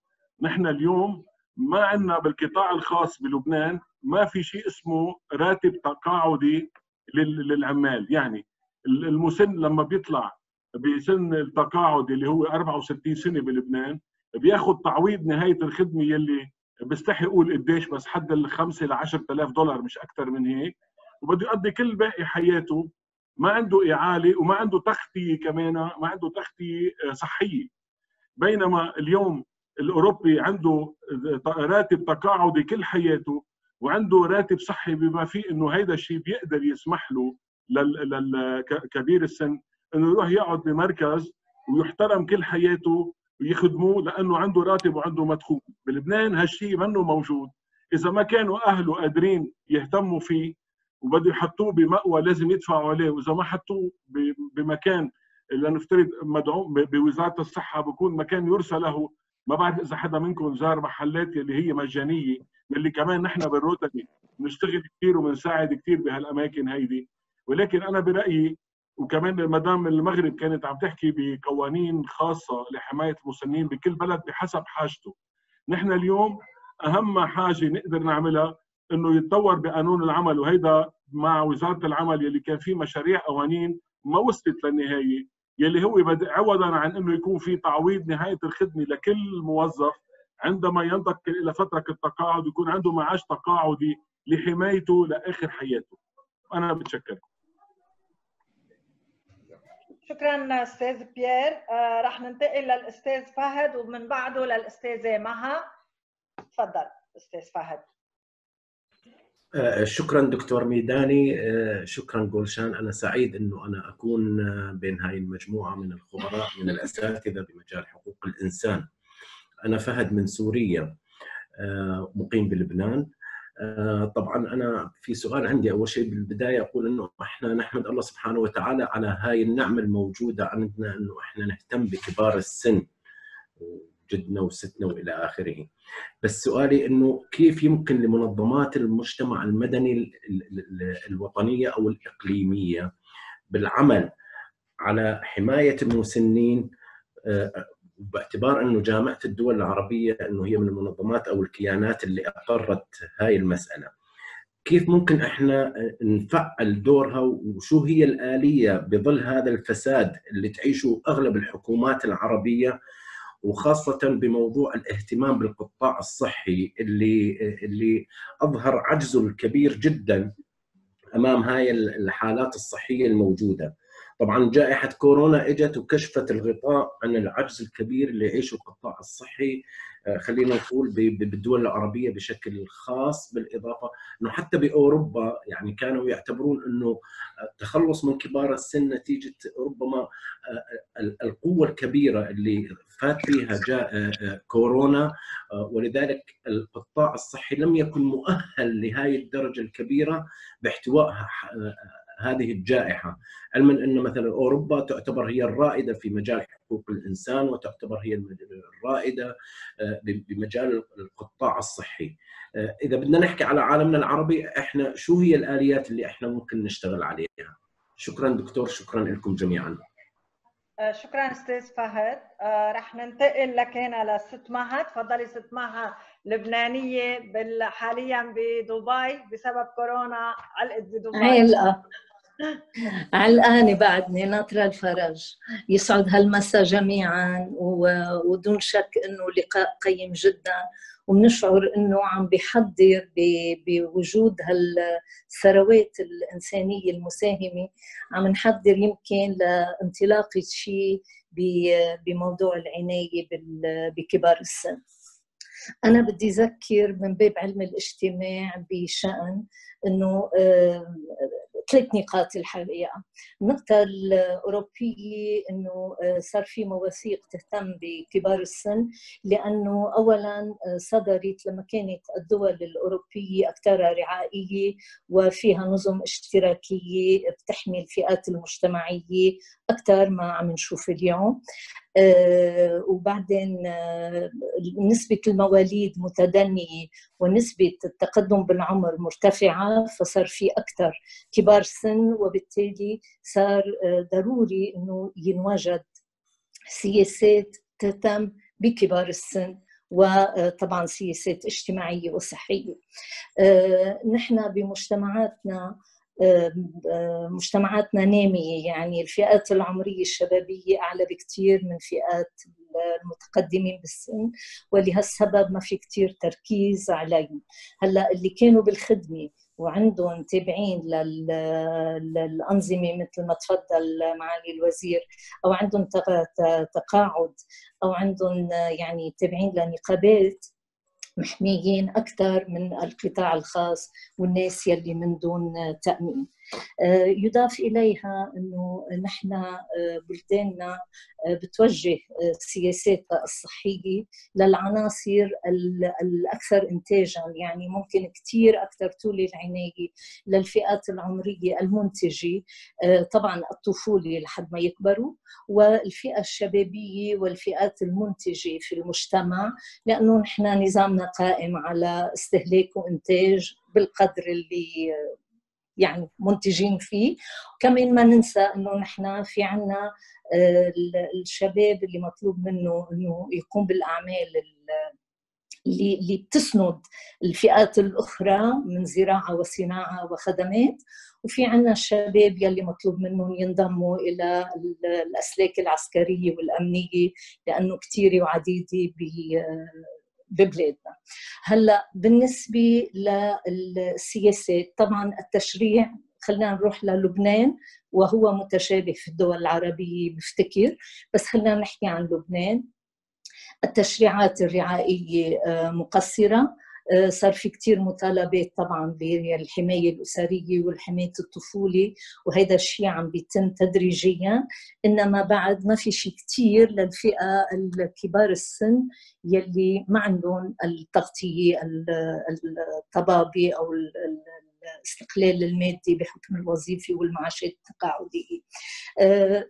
نحن اليوم ما عندنا بالقطاع الخاص بلبنان ما في شيء اسمه راتب تقاعدي للعمال. يعني المسن لما بيطلع بسن التقاعد اللي هو 64 سنة بلبنان بياخذ تعويض نهاية الخدمة يلي بيستحي يقول قديش بس حد ال 5 ل 10000 دولار مش أكثر من هيك. وبده يقضي كل باقي حياته. ما عنده إعالة وما عنده تغطية كمان ما عنده تغطية صحية. بينما اليوم الأوروبي عنده راتب تقاعدي كل حياته وعنده راتب صحي بما فيه إنه هيدا الشيء بيقدر يسمح له للكبير السن إنه يروح يقعد بمركز ويحترم كل حياته ويخدموه لأنه عنده راتب وعنده مدخول. بلبنان هالشيء منه موجود. إذا ما كانوا أهله قادرين يهتموا فيه وبده يحطوه بمأوى لازم يدفعوا عليه وإذا ما حطوه بمكان لنفترض مدعوم بوزارة الصحة بكون مكان يرسى له ما بعرف إذا حدا منكم زار محلات اللي هي مجانية اللي كمان نحن بالروتري بنشتغل كثير وبنساعد كثير بهالأماكن هيدي. ولكن أنا برأيي وكمان مدام المغرب كانت عم تحكي بقوانين خاصة لحماية المسنين بكل بلد بحسب حاجته. نحن اليوم أهم حاجة نقدر نعملها إنه يتطور بقانون العمل وهيدا مع وزارة العمل يلي كان في مشاريع قوانين ما وصلت للنهاية. يلي هو عوضا عن إنه يكون في تعويض نهاية الخدمة لكل موظف عندما ينتقل إلى فترة التقاعد يكون عنده معاش تقاعدي لحمايته لآخر حياته. أنا بتشكر شكرا أستاذ بيير. آه رح ننتقل للأستاذ فهد ومن بعده للأستاذة مها. تفضل أستاذ فهد. شكرا دكتور ميداني. شكرا جولشان. أنا سعيد إنه أنا أكون بين هاي المجموعة من الخبراء من الأساتذة بمجال حقوق الإنسان. أنا فهد من سوريا مقيم بلبنان. طبعا أنا في سؤال عندي. أول شيء بالبداية أقول إنه إحنا نحمد الله سبحانه وتعالى على هاي النعمة الموجودة عندنا إنه إحنا نهتم بكبار السن. جدنا وستنا وإلى آخره. بس سؤالي إنه كيف يمكن لمنظمات المجتمع المدني الوطنية أو الإقليمية بالعمل على حماية المسنين باعتبار إنه جامعة الدول العربية إنه هي من المنظمات أو الكيانات اللي أقرت هاي المسألة. كيف ممكن إحنا نفعل دورها وشو هي الآلية بظل هذا الفساد اللي تعيشه أغلب الحكومات العربية وخاصة بموضوع الاهتمام بالقطاع الصحي اللي اللي أظهر عجزه الكبير جدا أمام هاي الحالات الصحية الموجودة. طبعا جائحة كورونا إجت وكشفت الغطاء عن العجز الكبير اللي يعيشه القطاع الصحي خلينا نقول بالدول العربية بشكل خاص بالإضافة أنه حتى بأوروبا يعني كانوا يعتبرون أنه التخلص من كبار السن نتيجة ربما القوة الكبيرة اللي فات فيها جاء كورونا ولذلك القطاع الصحي لم يكن مؤهل لهذه الدرجة الكبيرة باحتواء هذه الجائحة. علما أن مثلا أوروبا تعتبر هي الرائدة في مجال حقوق الإنسان وتعتبر هي الرائدة بمجال القطاع الصحي. إذا بدنا نحكي على عالمنا العربي إحنا شو هي الآليات اللي إحنا ممكن نشتغل عليها؟ شكرا دكتور شكرا لكم جميعا. شكرا أستاذ فهد. رح ننتقل لكان لست مها تفضلي ست مها لبنانية حاليا بدبي بسبب كورونا. علقت بدبي. علقه علقانة بعدني ناطرة الفرج. يسعد هالمساء جميعا ودون شك إنه لقاء قيم جدا. وبنشعر إنه عم بيحضر بوجود هالثروات الإنسانية المساهمة. عم نحضر يمكن لانطلاقه شيء بموضوع العناية بكبار السن. أنا بدي أذكر من باب علم الاجتماع بشأن إنه ثلاث نقاط الحقيقة النقطة الأوروبية إنه صار في مواثيق تهتم بكبار السن لأنه اولا صدرت لما كانت الدول الأوروبية أكثر رعائية وفيها نظم اشتراكية بتحمي الفئات المجتمعية أكثر ما عم نشوف اليوم. آه وبعدين آه نسبة المواليد متدنية ونسبة التقدم بالعمر مرتفعة فصار في أكثر كبار سن وبالتالي صار آه ضروري أنه ينوجد سياسات تهتم بكبار السن وطبعا سياسات اجتماعية وصحية. نحن بمجتمعاتنا مجتمعاتنا نامية. يعني الفئات العمرية الشبابية أعلى بكثير من فئات المتقدمين بالسن ولهالسبب ما في كثير تركيز عليهم. هلأ اللي كانوا بالخدمة وعندهم تابعين للأنظمة مثل ما تفضل معالي الوزير أو عندهم تقاعد أو عندهم يعني تابعين لنقابات محميين أكثر من القطاع الخاص والناس يلي من دون تأمين. يضاف إليها أنه نحن بلداننا بتوجه سياساتها الصحية للعناصر الأكثر إنتاجا يعني ممكن كثير أكثر تولي العناية للفئات العمرية المنتجة طبعا الطفولة لحد ما يكبروا والفئة الشبابية والفئات المنتجة في المجتمع لأنه نحن نظامنا قائم على استهلاك وإنتاج بالقدر اللي يعني منتجين فيه. كمان ما ننسى إنه نحن في عنا الشباب اللي مطلوب منه إنه يقوم بالأعمال اللي اللي بتسند الفئات الأخرى من زراعة وصناعة وخدمات. وفي عنا الشباب يلي مطلوب منهم ينضموا إلى الأسلاك العسكرية والأمنية لأنه كثيره وعديدة ببلادنا. هلأ بالنسبة للسياسات طبعا التشريع خلينا نروح للبنان وهو متشابه في الدول العربية بفتكر بس خلينا نحكي عن لبنان. التشريعات الرعائية مقصرة. آه، صار في كتير مطالبات طبعا بالحماية الأسرية والحماية الطفولة وهذا الشيء عم بيتم تدريجيا. إنما بعد ما في شيء كتير للفئة الكبار السن يلي ما عندهم التغطية الطبابة أو الاستقلال المادي بحكم الوظيفة والمعاشات التقاعدية. آه،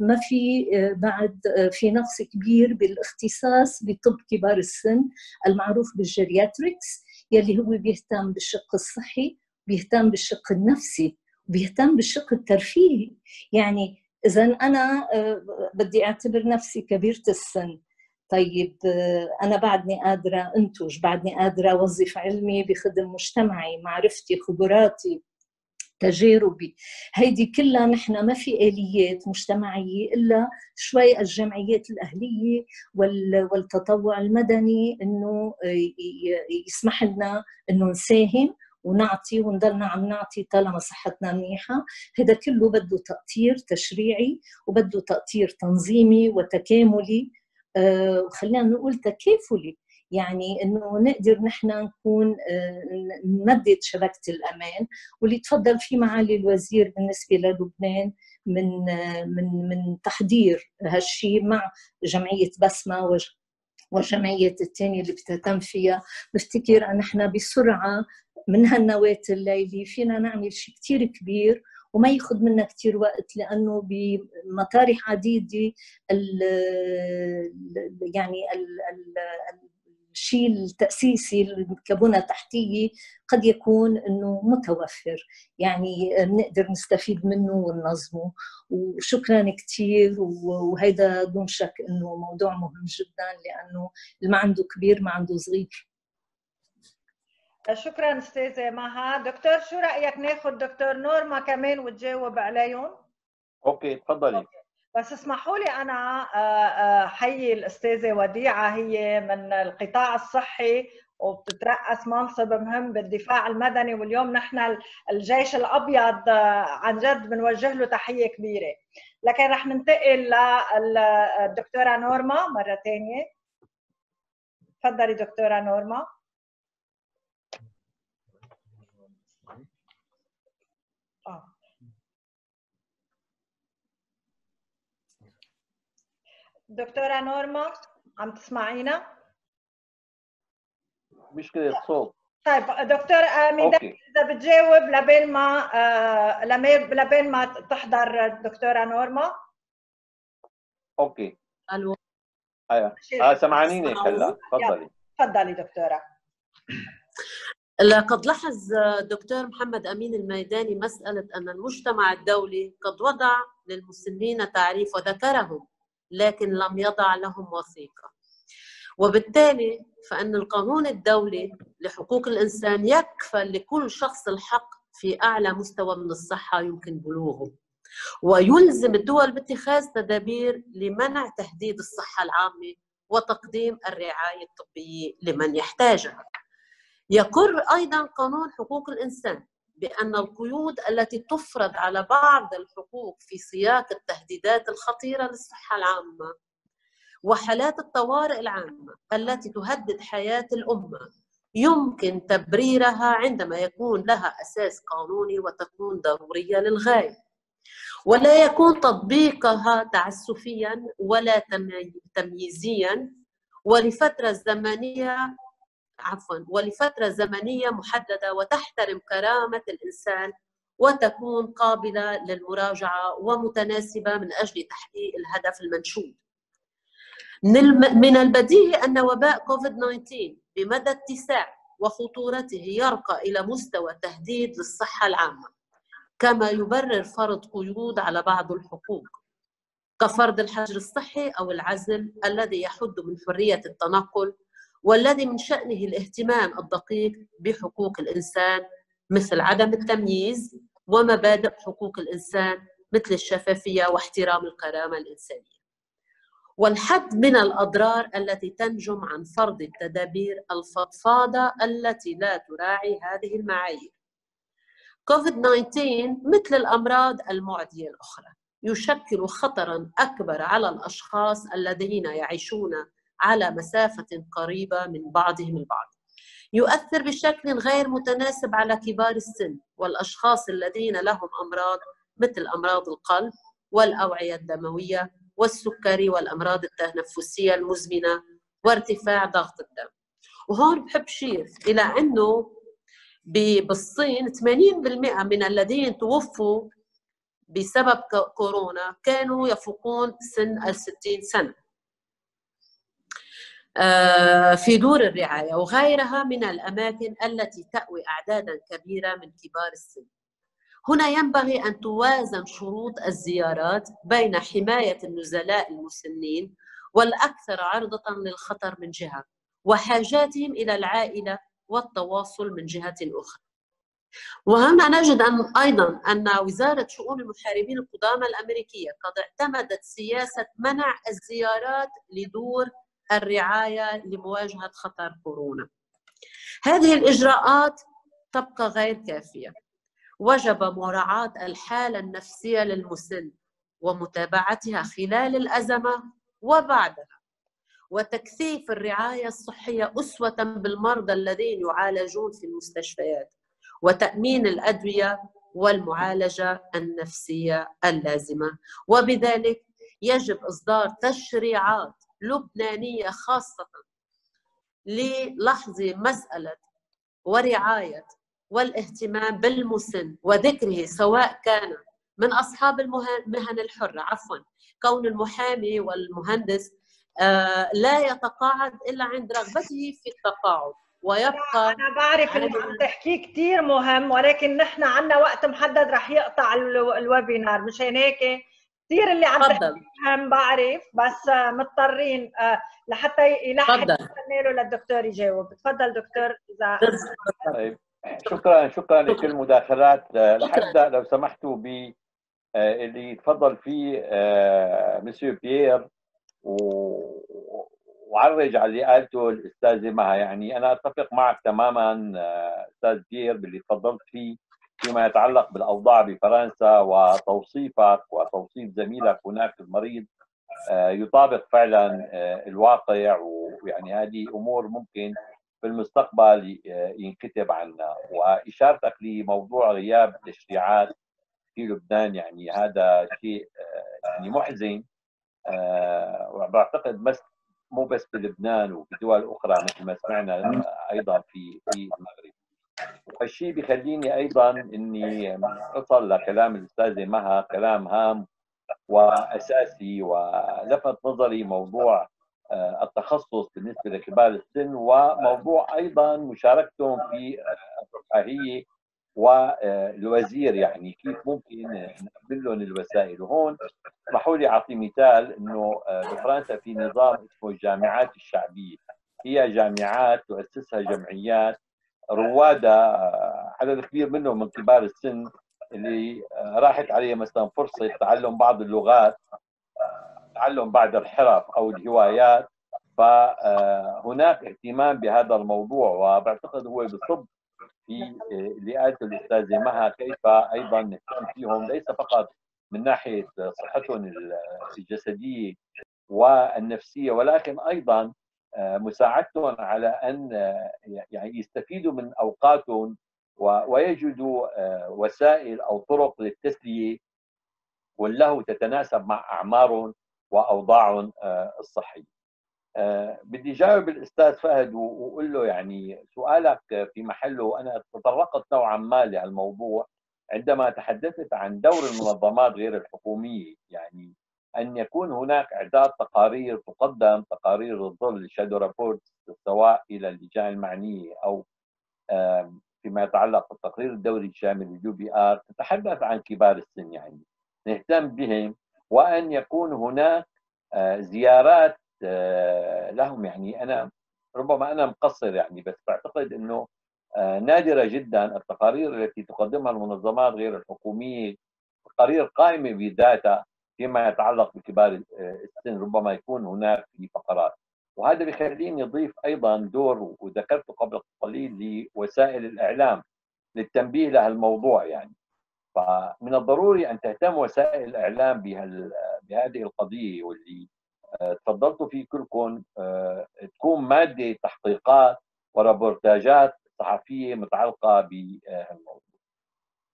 ما في آه، بعد آه، في نقص كبير بالاختصاص بطب كبار السن المعروف بالجيرياتريكس يلي هو بيهتم بالشق الصحي بيهتم بالشق النفسي بيهتم بالشق الترفيهي. يعني اذا أنا بدي أعتبر نفسي كبيرة السن. طيب أنا بعدني قادرة انتج بعدني قادرة أوظف علمي بخدم مجتمعي معرفتي خبراتي تجاربي. هيدي كلها نحن ما في آليات مجتمعية إلا شوي الجمعيات الأهلية والتطوع المدني إنه يسمح لنا إنه نساهم ونعطي ونضلنا عم نعطي طالما صحتنا منيحة. هذا كله بده تأطير تشريعي وبده تأطير تنظيمي وتكاملي وخلينا نقول تكافلي يعني إنه نقدر نحن نكون آه، نمدد شبكة الأمان. واللي تفضل فيه معالي الوزير بالنسبة للبنان من آه، من من تحضير هالشيء مع جمعية بسمة وجمعية الثانية اللي بتهتم فيها. بفتكر أن إحنا بسرعة من هالنواة الليلي فينا نعمل شيء كتير كبير وما ياخذ منا كثير وقت لأنه بمطارح عديدة ال يعني ال الشيء التأسيسي كبنى تحتيه قد يكون إنه متوفر. يعني بنقدر نستفيد منه وننظمه. وشكرا كثير وهيدا دون شك إنه موضوع مهم جدا لأنه اللي ما عنده كبير ما عنده صغير. شكرا استاذه مها. دكتور شو رأيك ناخذ دكتور نورما كمان وتجاوب عليهم؟ أوكي تفضلي. بس اسمحوا لي أنا آه، آه، حيي الأستاذة وديعة هي من القطاع الصحي وبتترأس منصب مهم بالدفاع المدني واليوم نحن الجيش الأبيض آه، عن جد بنوجه له تحية كبيرة. لكن رح ننتقل للدكتوره نورما مرة ثانية تفضلي دكتورة نورما. دكتورة نورما عم تسمعينا؟ مشكلة صوت طيب دكتور امين إذا بتجاوب لبين ما آه، لبين ما تحضر الدكتوره نورما. أوكي. ألو. أيوه آه سمعانيني هلا تفضلي. تفضلي دكتورة. لقد لاحظ الدكتور محمد أمين الميداني مسألة أن المجتمع الدولي قد وضع للمسنين تعريف وذكرهم. لكن لم يضع لهم وثيقة. وبالتالي فإن القانون الدولي لحقوق الإنسان يكفل لكل شخص الحق في أعلى مستوى من الصحة يمكن بلوغه. ويلزم الدول باتخاذ تدابير لمنع تهديد الصحة العامة وتقديم الرعاية الطبية لمن يحتاجها. يقر أيضا قانون حقوق الإنسان بأن القيود التي تفرض على بعض الحقوق في سياق التهديدات الخطيرة للصحة العامة وحالات الطوارئ العامة التي تهدد حياة الأمة يمكن تبريرها عندما يكون لها أساس قانوني وتكون ضرورية للغاية. ولا يكون تطبيقها تعسفيا ولا تمييزيا ولفترة زمنية عفوا ولفترة زمنية محددة وتحترم كرامة الإنسان وتكون قابلة للمراجعة ومتناسبة من أجل تحقيق الهدف المنشود. من البديهي أن وباء كوفيد 19 بمدى اتساع وخطورته يرقى إلى مستوى تهديد للصحة العامة كما يبرر فرض قيود على بعض الحقوق كفرض الحجر الصحي أو العزل الذي يحد من حرية التنقل والذي من شأنه الاهتمام الدقيق بحقوق الإنسان مثل عدم التمييز ومبادئ حقوق الإنسان مثل الشفافية واحترام الكرامة الإنسانية. والحد من الأضرار التي تنجم عن فرض التدابير الفضفاضة التي لا تراعي هذه المعايير. كوفيد 19 مثل الأمراض المعدية الأخرى يشكل خطرا أكبر على الأشخاص الذين يعيشون على مسافة قريبة من بعضهم البعض. يؤثر بشكل غير متناسب على كبار السن والأشخاص الذين لهم أمراض مثل أمراض القلب والأوعية الدموية والسكري والأمراض التنفسية المزمنة وارتفاع ضغط الدم. وهون بحب شير إلى إنه بالصين 80% من الذين توفوا بسبب كورونا كانوا يفوقون سن ال 60 سنة. آه، في دور الرعاية وغيرها من الأماكن التي تأوي أعدادا كبيرة من كبار السن. هنا ينبغي أن توازن شروط الزيارات بين حماية النزلاء المسنين والأكثر عرضة للخطر من جهة وحاجاتهم إلى العائلة والتواصل من جهة أخرى. وهنا نجد أن أيضا أن وزارة شؤون المحاربين القدامى الأمريكية قد اعتمدت سياسة منع الزيارات لدور الرعاية لمواجهة خطر كورونا. هذه الإجراءات تبقى غير كافية. وجب مراعاة الحالة النفسية للمسن ومتابعتها خلال الأزمة وبعدها. وتكثيف الرعاية الصحية أسوة بالمرضى الذين يعالجون في المستشفيات. وتأمين الأدوية والمعالجة النفسية اللازمة. وبذلك يجب إصدار تشريعات لبنانية خاصة للحظ مسألة ورعاية والاهتمام بالمسن وذكره سواء كان من أصحاب المهن الحرة. عفوا. كون المحامي والمهندس آه، لا يتقاعد إلا عند رغبته في التقاعد ويبقى أنا بعرف اللي عم تحكيه كثير مهم ولكن نحن عندنا وقت محدد رح يقطع الويبينار. مشان هيك؟ كثير اللي عم مهم بعرف بس مضطرين آه، لحتى يلحق له للدكتور يجاوب. تفضل دكتور إذا طيب شكرا شكرا لكل المداخلات. آه، لحتى لو سمحتوا ب آه، اللي تفضل فيه مسيو بيير وعرج على اللي قالته الأستاذة مها. يعني أنا أتفق معك تماما آه، أستاذ بيير باللي تفضلت فيه. فيما يتعلق بالأوضاع بفرنسا وتوصيفك وتوصيف زميلك هناك المريض آه، يطابق فعلا آه، الواقع ويعني هذه أمور ممكن في المستقبل ينكتب عنها. وإشارتك لموضوع غياب التشريعات في لبنان يعني هذا شيء يعني محزن. وبعتقد بس مو بس بلبنان وفي دول أخرى مثل ما سمعنا أيضا في في المغرب. والشيء بيخليني أيضا إني اصل لكلام الاستاذه مها كلام هام وأساسي ولفت نظري موضوع آه، التخصص بالنسبة لكبار السن وموضوع أيضا مشاركتهم في الرفاهيه والوزير يعني كيف ممكن نقبل لهم الوسائل. وهون اسمحوا لي أعطي مثال إنه آه، بفرنسا في نظام اسمه الجامعات الشعبية. هي جامعات تؤسسها جمعيات روادها آه، عدد كبير منهم من كبار السن اللي آه، راحت عليه مثلا فرصة تعلم بعض اللغات تعلم بعض الحرف أو الهوايات. فهناك اهتمام بهذا الموضوع وبعتقد هو بصب في اللي قالته الاستاذه مها كيف أيضا نهتم فيهم ليس فقط من ناحية صحتهم الجسدية والنفسية ولكن أيضا آه، مساعدتهم على أن آه، يعني يستفيدوا من أوقاتهم ويجدوا آه، وسائل أو طرق للتسلية واللهو تتناسب مع أعمارهم وأوضاعهم الصحية. آه، بدي جاوب الأستاذ فهد واقول له يعني سؤالك في محله أنا تطرقت نوعا ما لهالموضوع عندما تحدثت عن دور المنظمات غير الحكومية يعني أن يكون هناك إعداد تقارير تقدم تقارير الظل shadow report سواء إلى اللجان المعنيه أو فيما يتعلق بالتقرير الدوري الشامل ال UPR تتحدث عن كبار السن يعني. نهتم بهم وأن يكون هناك آه، زيارات آه، لهم يعني. أنا ربما أنا مقصر يعني بس بعتقد إنه آه، نادرة جدا التقارير التي تقدمها المنظمات غير الحكومية تقارير قائمة بذاتها. فيما يتعلق بكبار آه، السن ربما يكون هناك في فقرات وهذا بيخليني أضيف أيضا دور وذكرته قبل قليل لوسائل الإعلام للتنبيه لهالموضوع يعني فمن الضروري أن تهتم وسائل الإعلام بهذه القضية واللي تفضلتوا فيه كلكم آه، تكون مادة تحقيقات ورابورتاجات صحفية متعلقة بالموضوع.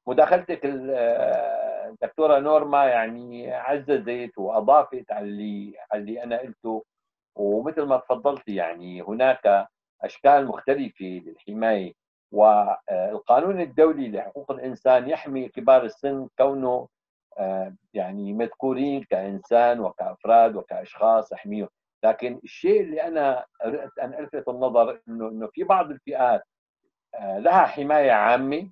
مداخلتك الدكتورة نورما يعني عززت وأضافت على اللي على اللي أنا قلته. ومثل ما تفضلتي يعني هناك أشكال مختلفة للحماية. والقانون الدولي لحقوق الإنسان يحمي كبار السن كونه يعني مذكورين كإنسان وكأفراد وكأشخاص يحميهم. لكن الشيء اللي اردت أن ألفت النظر انه إنه في بعض الفئات لها حماية عامة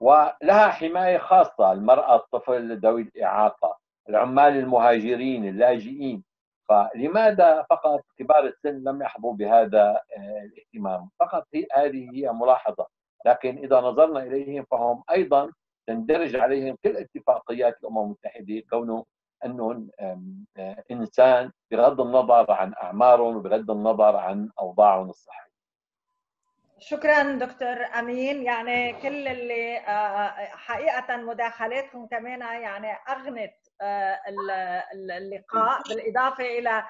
ولها حماية خاصة المرأة الطفل ذوي الإعاقة العمال المهاجرين اللاجئين. فلماذا فقط كبار السن لم يحظوا بهذا الاهتمام؟ فقط هي هذه هي ملاحظة. لكن إذا نظرنا إليهم فهم أيضا تندرج عليهم كل اتفاقيات الأمم المتحدة كونه انهم إنسان بغض النظر عن أعمارهم وبغض النظر عن أوضاعهم الصحية. شكرا دكتور أمين. يعني كل اللي حقيقة مداخلاتكم كمان يعني أغنت اللقاء. بالإضافة إلى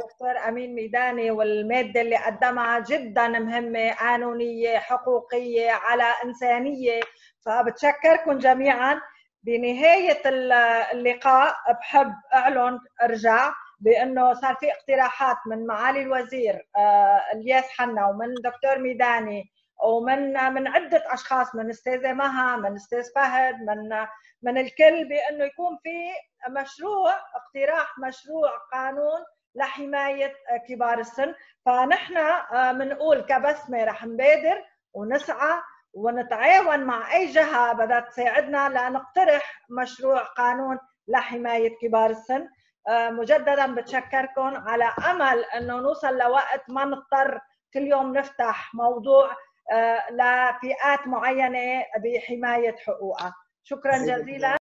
دكتور أمين ميداني والمادة اللي قدمها جدا مهمة قانونية حقوقية على إنسانية. فبتشكركم جميعا. بنهاية اللقاء بحب أعلن أرجع. بأنه صار في اقتراحات من معالي الوزير الياس حنا ومن دكتور ميداني ومن من عدة أشخاص من أستاذة مها من أستاذ فهد من من الكل بأنه يكون في مشروع اقتراح مشروع قانون لحماية كبار السن. فنحن بنقول كبسمة رح نبادر ونسعى ونتعاون مع أي جهة بدها تساعدنا لنقترح مشروع قانون لحماية كبار السن. مجددا بتشكركم على أمل إنه نوصل لوقت ما نضطر كل يوم نفتح موضوع لفئات معينة بحماية حقوقها. شكرا جزيلا.